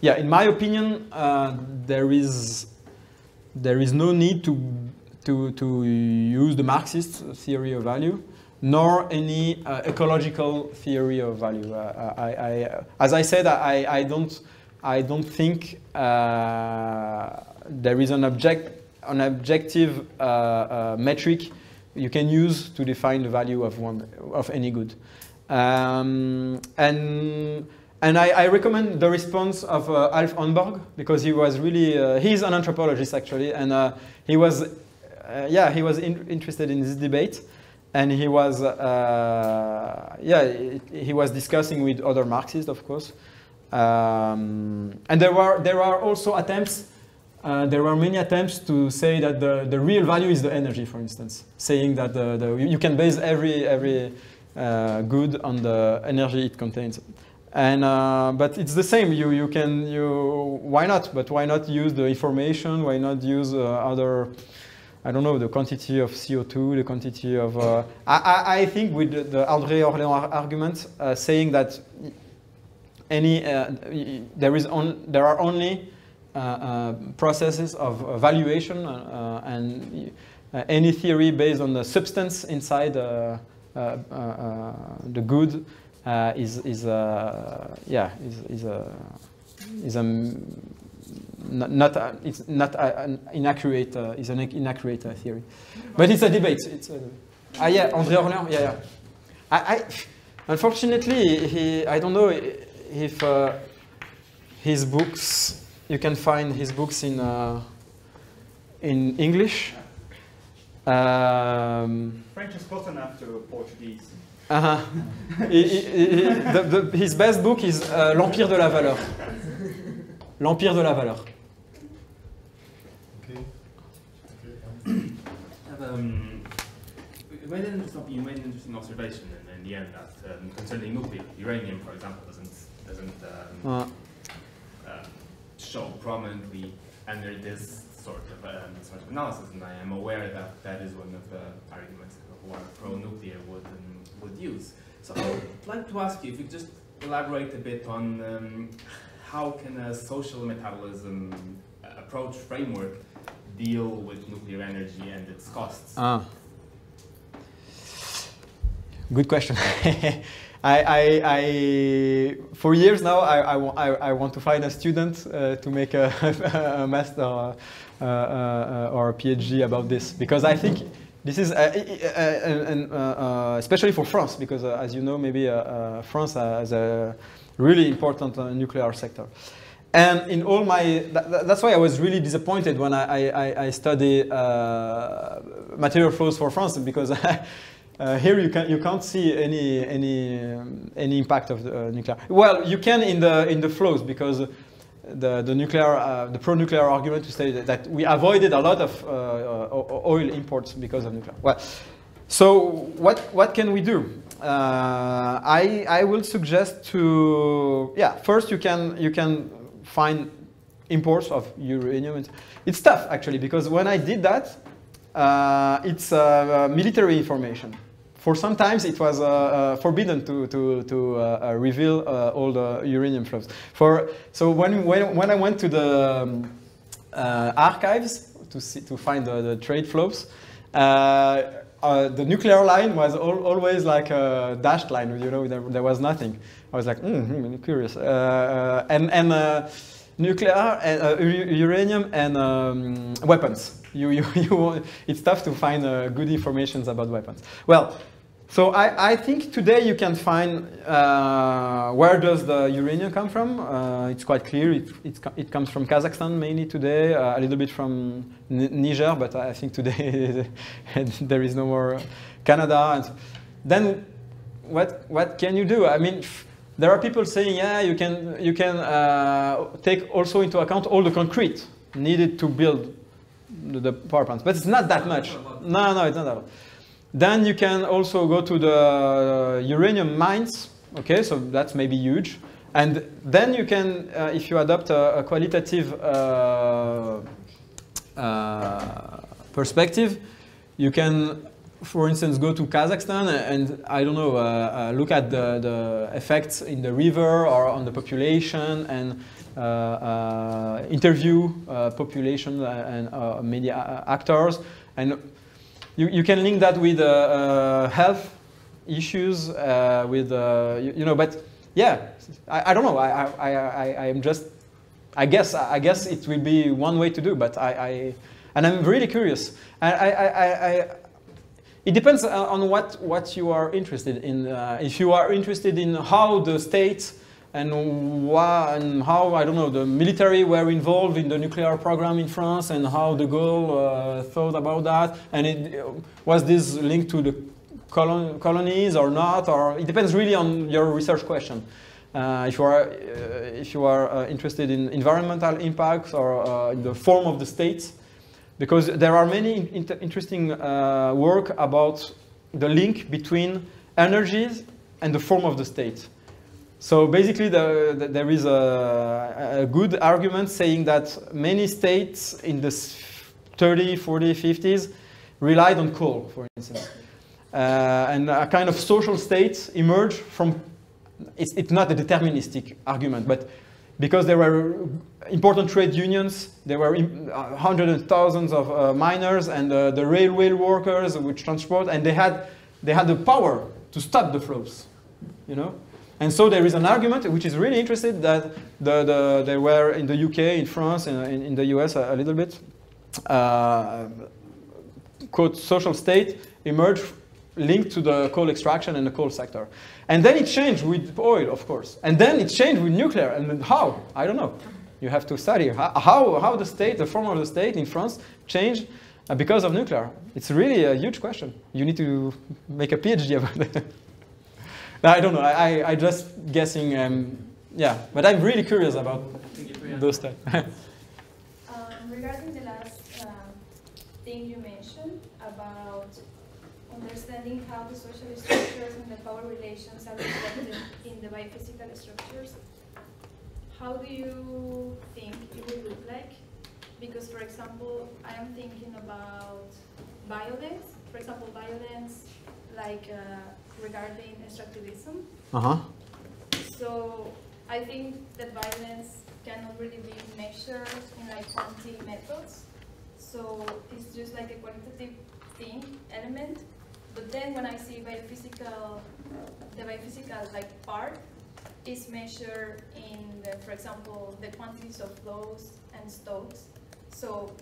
yeah, in my opinion, uh, there is there is no need to to to use the Marxist theory of value, nor any uh, ecological theory of value. Uh, I, I, as I said, I, I don't I don't think uh, there is an object an objective uh, uh, metric you can use to define the value of one of any good. Um, and and I, I, recommend the response of uh, Alf Hornborg because he was really, uh, he's an anthropologist actually, and uh, he was, uh, yeah, he was in, interested in this debate. And he was, uh, yeah, he was discussing with other Marxists, of course. Um, and there were, there are also attempts, uh, there were many attempts to say that the, the real value is the energy, for instance, saying that the, the, you can base every, every, good on the energy it contains. And, uh, but it's the same, you, you can, you, why not? But why not use the information? Why not use uh, other, I don't know, the quantity of CO2, the quantity of, uh, I, I, think with the, the André Orléan argument, uh, saying that any, uh, there, is on, there are only processes of evaluation and any theory based on the substance inside uh, uh, uh, the good is is yeah is is a is a not, not it's not an inaccurate uh, is an inaccurate uh, theory, but it's a debate. It's a, ah yeah, André Orléan. Yeah, yeah. I, I unfortunately he I don't know if uh, his books you can find his books in in English. Um, French is close enough to Portuguese. Uh -huh. the, the, his best book is uh, L'Empire de la Valeur. L'Empire de la Valeur. Okay. Um, you, made an you made an interesting observation in, in the end that um, concerning nuclear, uranium, for example, doesn't, doesn't um, uh. Um, show prominently under this sort of um, sort of analysis, and I am aware that that is one of the arguments who are pro-nuclear would um, would use. So I would like to ask you if you just elaborate a bit on um, how can a social metabolism approach framework deal with nuclear energy and its costs? Ah. Good question. I, I, I, for years now, I, I, I, want to find a student uh, to make a, a master uh, uh, uh, Uh, uh, or a PhD about this because I think this is, uh, uh especially for France, because as you know, maybe France has a really important nuclear sector. And in all my, that, that's why I was really disappointed when I, I, I study material flows for France because Uh, here you, can, you can't see any, any, um, any impact of the uh, nuclear. Well, you can in the, in the flows because the, the nuclear, uh, the pro-nuclear argument to say that, that, we avoided a lot of uh, oil imports because of nuclear. Well, so what, what can we do? uh, I, I will suggest to, yeah, first you can, you can find imports of uranium. It's, it's tough actually because when I did that, uh, it's uh, military information. For some times it was uh, uh, forbidden to, to, to uh, reveal all the uranium flows. For, so when, when, when I went to the um, archives to, see, to find the, the trade flows, uh, the nuclear line was al always like a dashed line, you know, there, there was nothing. I was like, mm, hmm, curious. Uh, uh and and uh, nuclear, uh, uranium, and um, weapons. You, you, you, it's tough to find good information about weapons. Well, so I, I, think today you can find uh, where does the uranium come from. Uh, it's quite clear. It, it, it, comes from Kazakhstan mainly today, uh, a little bit from N Niger, but I think today there is no more Canada. And then what, what can you do? I mean, there are people saying, yeah, you can, you can uh, take also into account all the concrete needed to build the power plants, but it's not that much. No, no, it's not that much. Then you can also go to the uranium mines. Okay, so that's maybe huge. And then you can, uh, if you adopt a, a qualitative uh, uh, perspective, you can, for instance, go to Kazakhstan and, I don't know, uh, uh, look at the, the effects in the river or on the population and uh, interview population and media actors and you, you can link that with uh, uh, health issues, uh, with, you, you, know, but yeah, I, I don't know. I, I, I, I am just, I guess, I guess it will be one way to do, but I, I and I'm really curious. I, I, I, I it depends on what, what you are interested in. Uh, if you are interested in how the state and, why, and how, I don't know, the military were involved in the nuclear program in France and how de Gaulle uh, thought about that. And it, was this linked to the colon colonies or not? Or it depends really on your research question. Uh, if you are, uh, if you are uh, interested in environmental impacts or uh, in the form of the states, because there are many inter interesting uh, work about the link between energies and the form of the state. So basically, the, the, there is a, a, good argument saying that many states in the 30, 40, 50s relied on coal, for instance. Uh, and a kind of social state emerged from, it's, it's not a deterministic argument, but because there were important trade unions, there were uh, hundreds of thousands of uh, miners and uh, the railway workers which transport, and they had, they had the power to stop the flows, you know? And so there is an argument which is really interesting that the, the, they were in the UK, in France, in, in the US a, a little bit. Uh, quote, social state emerged linked to the coal extraction and the coal sector. And then it changed with oil, of course. And then it changed with nuclear. And how? I don't know. You have to study how, how the state, the form of the state in France changed uh, because of nuclear. It's really a huge question. You need to make a PhD about it. I don't know. I, I, I just guessing. Um, yeah, but I'm really curious about those stuff. um, regarding the last um, thing you mentioned about understanding how the social structures and the power relations are reflected in the biophysical structures, how do you think it will look like? Because, for example, I am thinking about violence. For example, violence like uh, regarding extractivism. Uh-huh. So I think that violence cannot really be measured in like quantity methods. So it's just like a quantitative thing, element. But then when I see biophysical, the biophysical like part is measured in, the, for example, the quantities of flows and stokes. So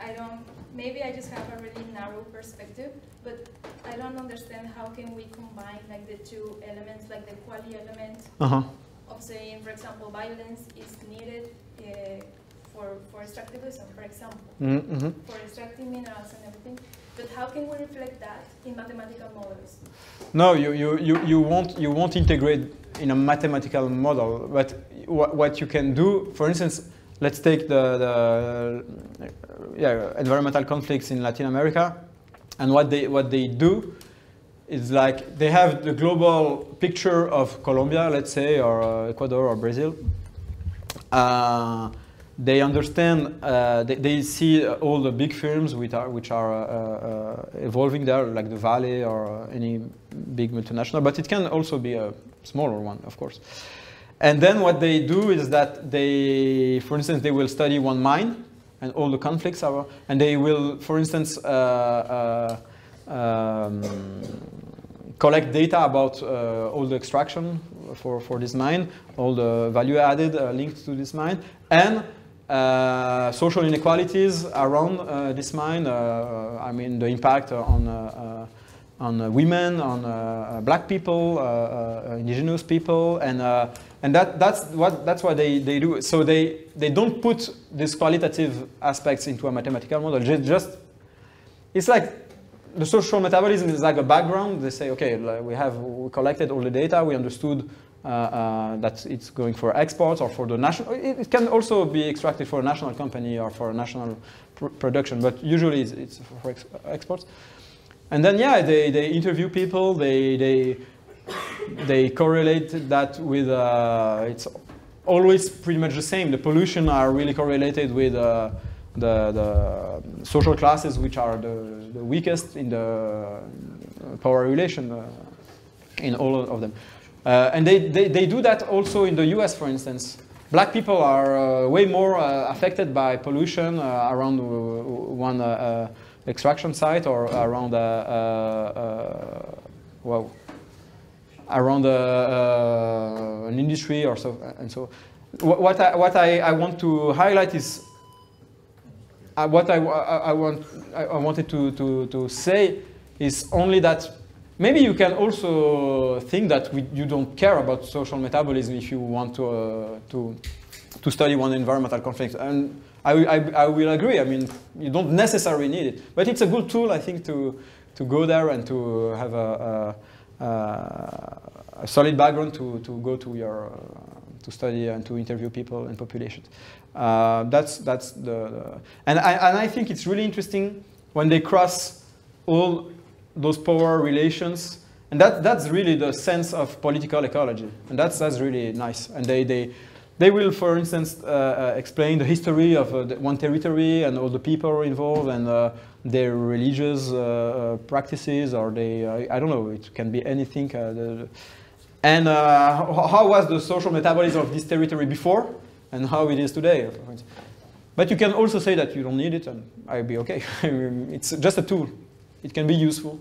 I don't, maybe I just have a really narrow perspective, but I don't understand how can we combine like the two elements, like the quality element uh -huh. of saying, for example, violence is needed uh, for, for extractivism, for example, mm -hmm. for extracting minerals and everything. But how can we reflect that in mathematical models? No, you, you, you, you, won't, you won't integrate in a mathematical model, but what, what you can do, for instance, let's take the, the yeah, environmental conflicts in Latin America and what they, what they do is like they have the global picture of Colombia, let's say, or uh, Ecuador or Brazil. Uh, they understand, uh, they, they, see all the big firms which are, which are uh, uh, evolving there, like the Vale or any big multinational, but it can also be a smaller one, of course. And then what they do is that they, for instance, they will study one mine and all the conflicts are, and they will, for instance, uh, uh, um, collect data about uh, all the extraction for, for this mine, all the value added linked to this mine, and uh, social inequalities around uh, this mine, uh, I mean the impact on, on women, on black people, indigenous people, and, and that, that's, what, that's what they, they do. So they, they don't put these qualitative aspects into a mathematical model, just, it's like the social metabolism is like a background. They say, okay, we have we collected all the data, we understood uh, uh, that it's going for exports or for the national. It, it, can also be extracted for a national company or for a national pr production, but usually it's, it's for ex exports. And then, yeah, they, they interview people, they, they, they correlate that with, uh, it's always pretty much the same. The pollution are really correlated with uh, the, the social classes which are the, the weakest in the power relation uh, in all of them. Uh, and they, they, they, do that also in the US, for instance. Black people are uh, way more uh, affected by pollution uh, around one uh, extraction site or around well, around an industry or so. And so, what I, what I, I want to highlight is uh, what I, I, I, want, I, wanted to, to, to say is only that Maybe you can also think that we, you don't care about social metabolism if you want to, uh, to, to study one environmental conflict. And I, I, I, will agree. I mean, you don't necessarily need it. But it's a good tool, I think, to, to go there and to have a, a solid background to, to go to your, uh, to study and to interview people and populations. Uh, that's, that's the, the and, I, and I think it's really interesting when they cross all those power relations. And that, that's really the sense of political ecology. And that's, that's really nice. And they, they, they will, for instance, uh, uh, explain the history of uh, the one territory and all the people involved and uh, their religious practices or they, I don't know, it can be anything. The, and how was the social metabolism of this territory before and how it is today. But you can also say that you don't need it and I'll be okay. it's just a tool. It can be useful.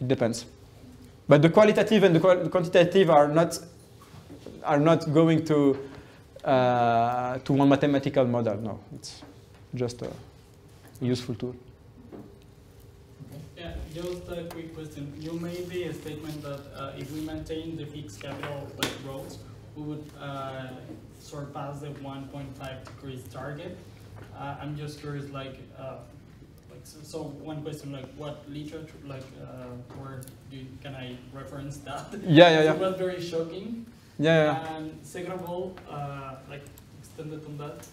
It depends. But the qualitative and the, the quantitative are not are not going to uh, to one mathematical model. No, it's just a useful tool. Yeah, just a quick question. You made the statement that uh, if we maintain the fixed capital like growth, we would uh, surpass the 1.5 degrees target. Uh, I'm just curious, like, uh, so, so, one question, like what literature, like uh, where do, can I reference that? Yeah, yeah, yeah. it was very shocking. Yeah, yeah. And second of all, uh, like extended on that,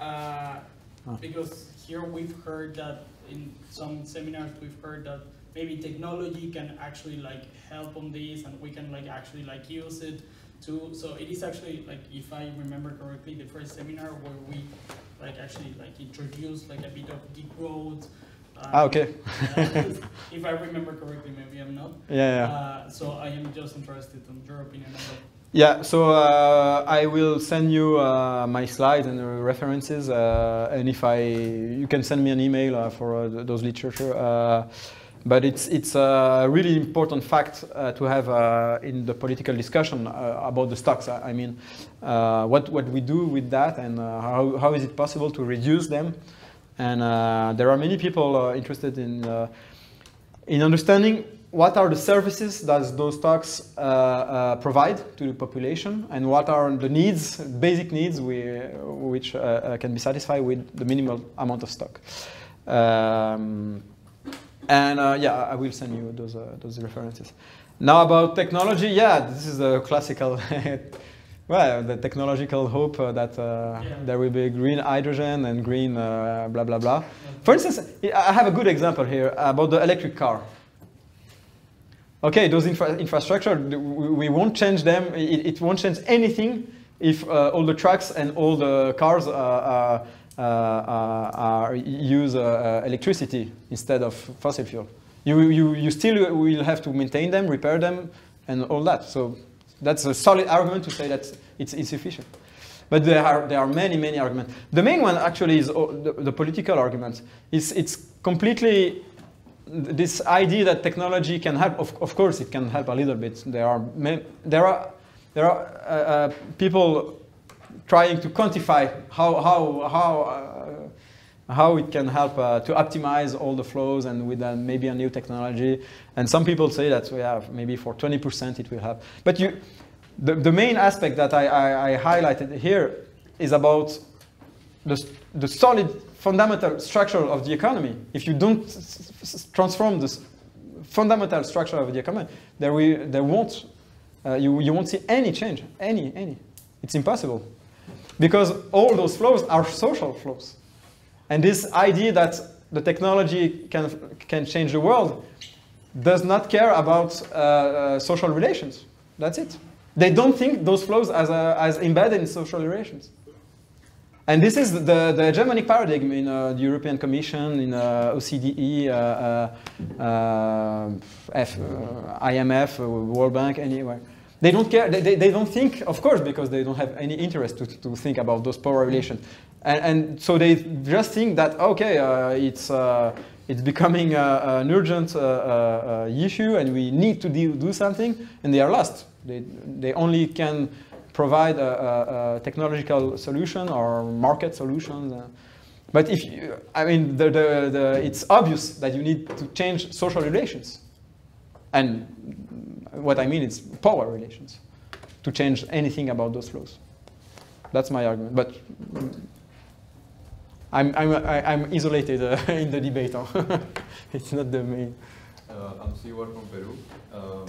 uh, huh. because here we've heard that in some seminars we've heard that maybe technology can actually like help on this and we can like actually like use it too. so it is actually like if I remember correctly the first seminar where we like actually like introduced like a bit of deep degrowth ah, okay. if I remember correctly, maybe I'm not. Yeah, yeah. Uh, so I am just interested in your opinion about yeah, so uh, I will send you uh, my slides and references, uh, and if I, you can send me an email uh, for uh, those literature. but it's it's a really important fact to have in the political discussion about the stocks. I, mean, what what we do with that, and how how is it possible to reduce them? And uh, there are many people uh, interested in, uh, in understanding what are the services that those stocks uh, uh, provide to the population and what are the needs, basic needs we, which uh, can be satisfied with the minimal amount of stock. Um, and yeah, I will send you those, those references. Now about technology, yeah, this is a classical Well, the technological hope uh, that uh, yeah. there will be green hydrogen and green uh, blah, blah, blah. For instance, I have a good example here about the electric car. Okay, those infra infrastructure, we, won't change them. It, it, won't change anything if uh, all the trucks and all the cars uh, uh, uh, uh use electricity instead of fossil fuel. You, you, you still will have to maintain them, repair them, and all that. So that's a solid argument to say that it's insufficient. But there are, there are many, many arguments. The main one actually is the, the political argument. It's, it's completely this idea that technology can help, of, of course it can help a little bit. There are, there are, there are uh, uh, people trying to quantify how, how, how, uh, how it can help uh, to optimize all the flows and with uh, maybe a new technology. And some people say that we have maybe for 20% it will help. But you, the, the main aspect that I, I, I highlighted here is about the, the solid fundamental structure of the economy. If you don't transform this fundamental structure of the economy, there, we, there won't, uh, you, you won't see any change, any, any. It's impossible. Because all those flows are social flows. And this idea that the technology can, can change the world does not care about uh, uh, social relations. That's it. They don't think those flows as, as embedded in social relations. And this is the, the hegemonic paradigm in uh, the European Commission, in uh, OCDE, uh, uh, uh F, uh, IMF, World Bank, anywhere. They don't care, they, they, don't think, of course, because they don't have any interest to, to think about those power relations. And, and so they just think that, okay, it's, it's becoming an urgent issue and we need to do, do something, and they are lost. They, they only can provide a, a, a technological solution or market solution. Uh, but if you, I mean, the, the, the, it's obvious that you need to change social relations. And what I mean is power relations to change anything about those flows. That's my argument. But I'm, I'm, I'm isolated uh, in the debate. it's not the main. Uh, I'm Siwar from Peru. Um,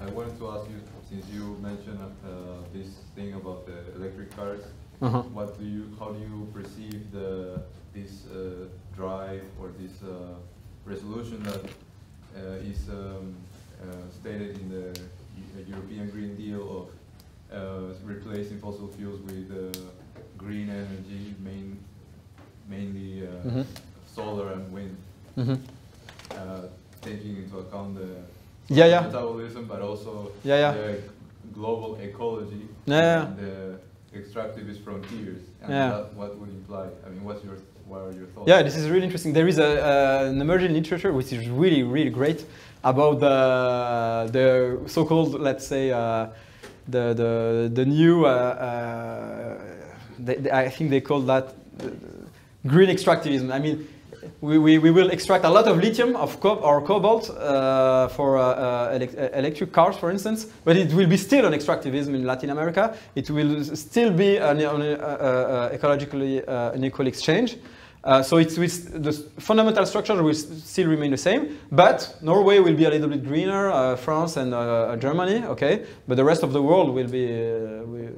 I wanted to ask you since you mentioned uh, this thing about the electric cars, uh -huh. what do you, how do you perceive the this uh, drive or this uh, resolution that uh, is um, uh, stated in the European Green Deal of replacing fossil fuels with green energy, main, mainly mm -hmm. solar and wind, mm -hmm. taking into account the yeah, yeah. metabolism, but also yeah, yeah. the global ecology yeah, and the extractivist frontiers, and yeah. that, what would imply. I mean, what's your what are your thoughts? Yeah, this is really interesting. There is a, uh, an emerging literature which is really, really great about the the so-called, let's say, uh, the the the new. Uh, uh they, they, I think they call that uh, green extractivism. I mean, we, we, will extract a lot of lithium of co or cobalt uh, for uh, uh, elect electric cars, for instance, but it will be still an extractivism in Latin America. It will still be an, an uh, uh, ecologically unequal exchange. Uh, so it's the fundamental structure will still remain the same, but Norway will be a little bit greener, uh, France and uh, Germany, okay, but the rest of the world will be will,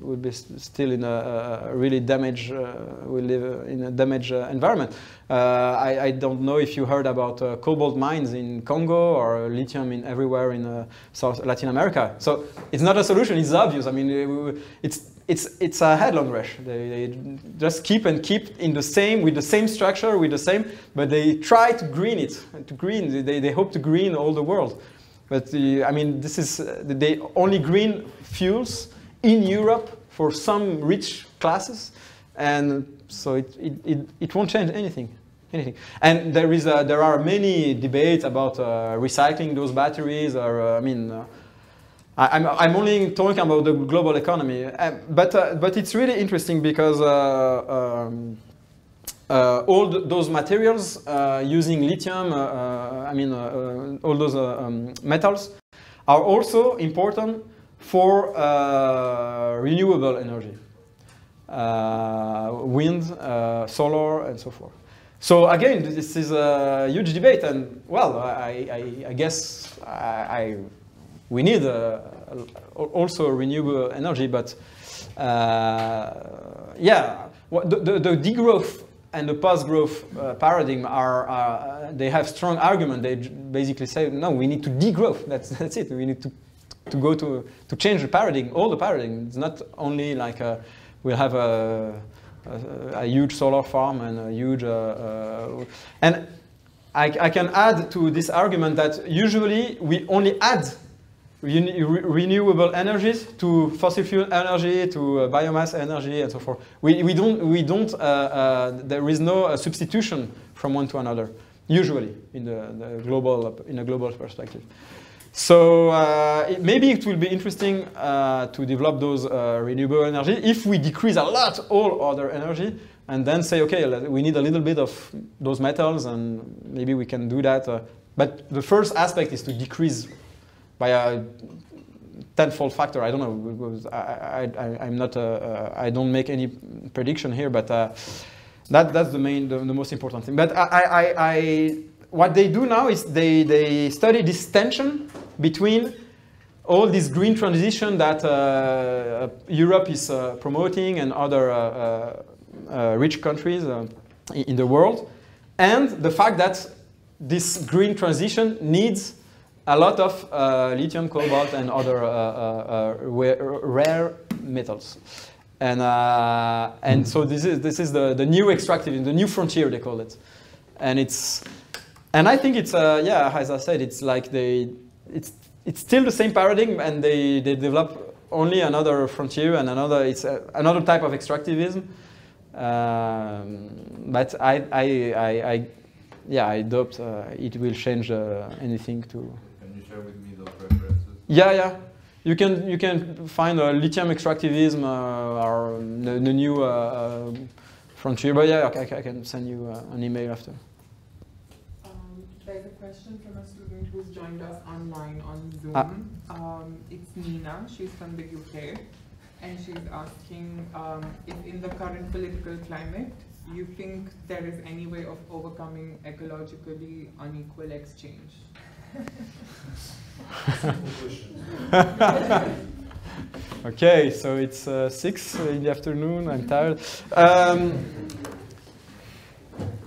will, be still in a, a really damaged, will live in a damaged environment. Uh, I, I, don't know if you heard about uh, cobalt mines in Congo or lithium in everywhere in uh, South Latin America. So it's not a solution, it's obvious. I mean, it's, it's, it's a headlong rush. They, they, just keep and keep in the same, with the same structure, with the same, but they try to green it, to green, they, they hope to green all the world. But the, I mean, this is, they only green fuels in Europe for some rich classes, and so it, it, it, it won't change anything anything. And there is a, there are many debates about uh, recycling those batteries. Or uh, I mean, uh, I, am I'm, I'm only talking about the global economy. Uh, but uh, but it's really interesting because. Um, all th those materials using lithium, I mean, all those um, metals, are also important for renewable energy, wind, solar, and so forth. So again, this is a huge debate, and well, I, I, I guess I, we need uh, also renewable energy, but uh, yeah, the, the, the, degrowth and the post-growth uh, paradigm are, uh, they have strong argument. They basically say, no, we need to degrowth. That's, that's it. We need to, to go to, to change the paradigm, all the paradigm. It's not only like a, we'll have a, a, a, huge solar farm and a huge, uh, uh and I, I can add to this argument that usually we only add renewable energies to fossil fuel energy, to uh, biomass energy, and so forth. We, we don't, we don't uh, uh, there is no uh, substitution from one to another, usually in the, the global, in a global perspective. So uh, it, maybe it will be interesting uh, to develop those renewable energy if we decrease a lot all other energy and then say, okay, we need a little bit of those metals and maybe we can do that. but the first aspect is to decrease by a tenfold factor. I don't know. I, I, am not. Uh, I don't make any prediction here, but uh, that that's the main, the, the, most important thing. But I, I, I, what they do now is they they study this tension between all this green transition that uh, Europe is uh, promoting and other uh, uh, rich countries in the world, and the fact that this green transition needs a lot of uh, lithium, cobalt, and other uh, uh, rare metals. And, and so this is, this is the, the new extractivism, the new frontier, they call it. And it's, and I think it's, yeah, as I said, it's like they, it's, it's still the same paradigm, and they, they develop only another frontier and another, it's a, another type of extractivism. Um, but I, I, I, I, yeah, I doubt uh, it will change uh, anything to Can you share with me those references? Yeah, yeah. You can you can find uh, lithium extractivism uh, or the, the new uh, uh frontier. But yeah, I, I can send you uh, an email after. There's a question from a student who's joined us online on Zoom. Ah. Um, it's Nina. She's from the UK, and she's asking um, if in the current political climate you think there is any way of overcoming ecologically unequal exchange. okay, so it's uh, six in the afternoon. I'm tired. Um,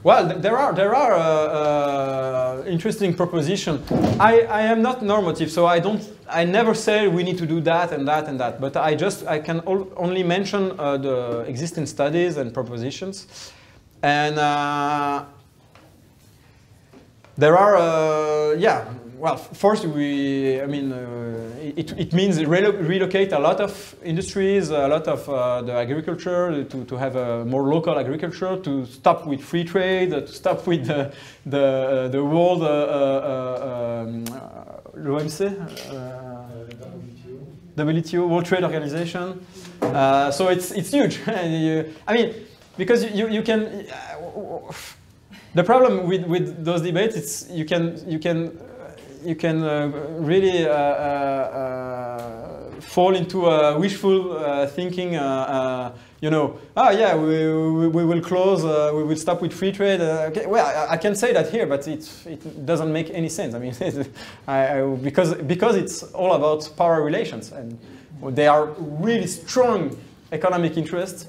well, there are there are uh, uh, interesting propositions. I, I am not normative, so I don't I never say we need to do that and that and that. But I just I can only mention uh, the existing studies and propositions, and uh, there are, uh, yeah, well, first we, I mean, uh, it, it means relo relocate a lot of industries, a lot of uh, the agriculture, to, to have a more local agriculture, to stop with free trade, to stop with the, the, the world, uh, uh, um, WTO, World Trade Organization. so it's, it's huge. I mean, because you, you can, the problem with, with those debates is you can you can you can uh, really uh, uh, uh fall into a wishful uh, thinking. you know, ah, yeah, we, we, we will close, we will stop with free trade. Okay. Well, I, I, can say that here, but it, it doesn't make any sense. I mean, I, I, because, because it's all about power relations, and they are really strong economic interests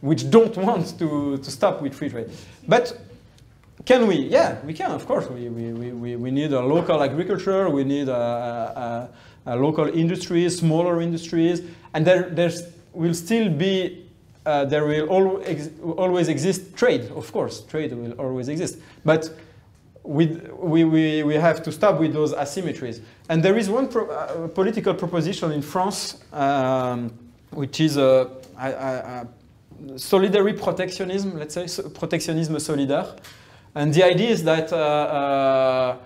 which don't want to, to stop with free trade. But can we? Yeah, we can, of course. We, we, we, we need a local agriculture, we need a, a, a local industries, smaller industries, and there there's, will still be, uh, there will always, always exist trade, of course, trade will always exist. But we, we, we, we have to stop with those asymmetries. And there is one pro, uh, political proposition in France, um, which is a, a, a, a solidary protectionism, let's say, protectionism solidaire. And the idea is that uh, uh,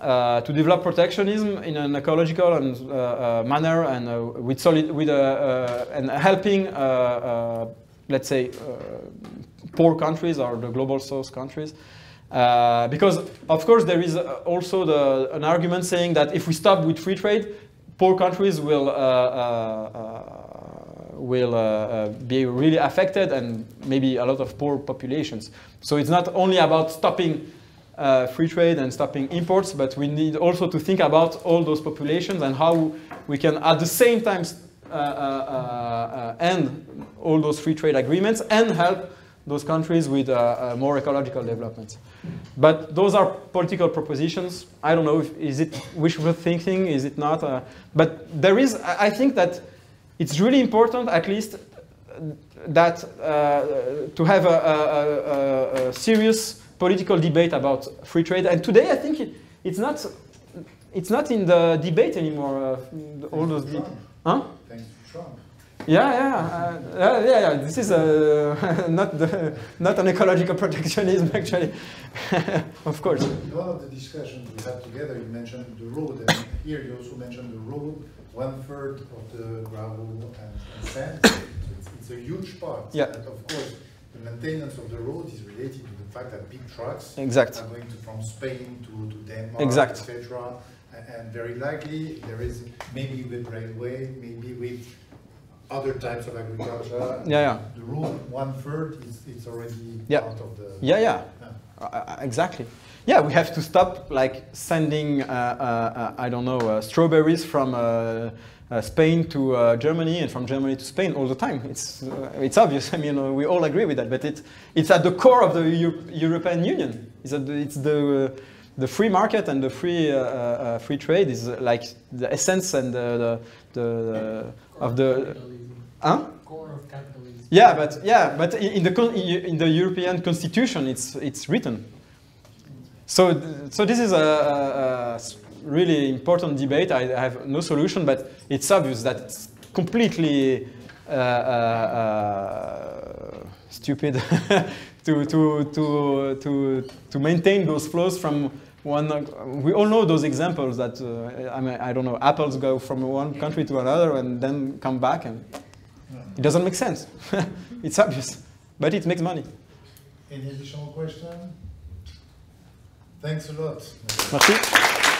uh, to develop protectionism in an ecological and, manner and with solid with and helping let's say poor countries or the global south countries. Uh, because of course there is also the, an argument saying that if we stop with free trade, poor countries will uh, uh, will uh, uh, be really affected and maybe a lot of poor populations. So it's not only about stopping uh, free trade and stopping imports, but we need also to think about all those populations and how we can at the same time uh, uh, uh, end all those free trade agreements and help those countries with more ecological development. But those are political propositions. I don't know if is it wishful thinking, is it not? But there is, I think that it's really important, at least, that uh, to have a, a, a, a, serious political debate about free trade. And today, I think it, it's not, it's not in the debate anymore. Uh, all those, huh? Thanks to Trump. Yeah, yeah, uh, yeah, yeah, This is a, not the, not an ecological protectionism, actually. of course. In one of the discussions we had together, you mentioned the road, and here you also mentioned the road, one third of the gravel and, and sand. So it's, it's, a huge part. Yeah. And of course, the maintenance of the road is related to the fact that big trucks exact. are going to, from Spain to, to Denmark, exact. etc. And, and very likely there is maybe with railway, maybe with other types of agriculture. Yeah, yeah. The road, one third, is it's already yeah. part of the. Yeah, yeah. yeah. Uh, exactly. Yeah, we have to stop like sending, uh, uh, I don't know, uh, strawberries from uh, uh, Spain to Germany and from Germany to Spain all the time. It's, it's obvious. I mean, we all agree with that. But it, it's at the core of the Euro European Union. It's, the, it's the, the free market and the free, free trade is like the essence and the, the, the of the huh? core of capitalism. Yeah, but yeah, but in the in the European Constitution, it's it's written. So so this is a, a, a really important debate. I have no solution, but it's obvious that it's completely uh, uh, uh, stupid to, to, to, to, to maintain those flows from one, we all know those examples that, uh, I, mean, I don't know, apples go from one country to another and then come back and it doesn't make sense. it's obvious, but it makes money. Any additional question? Thanks a lot. Merci.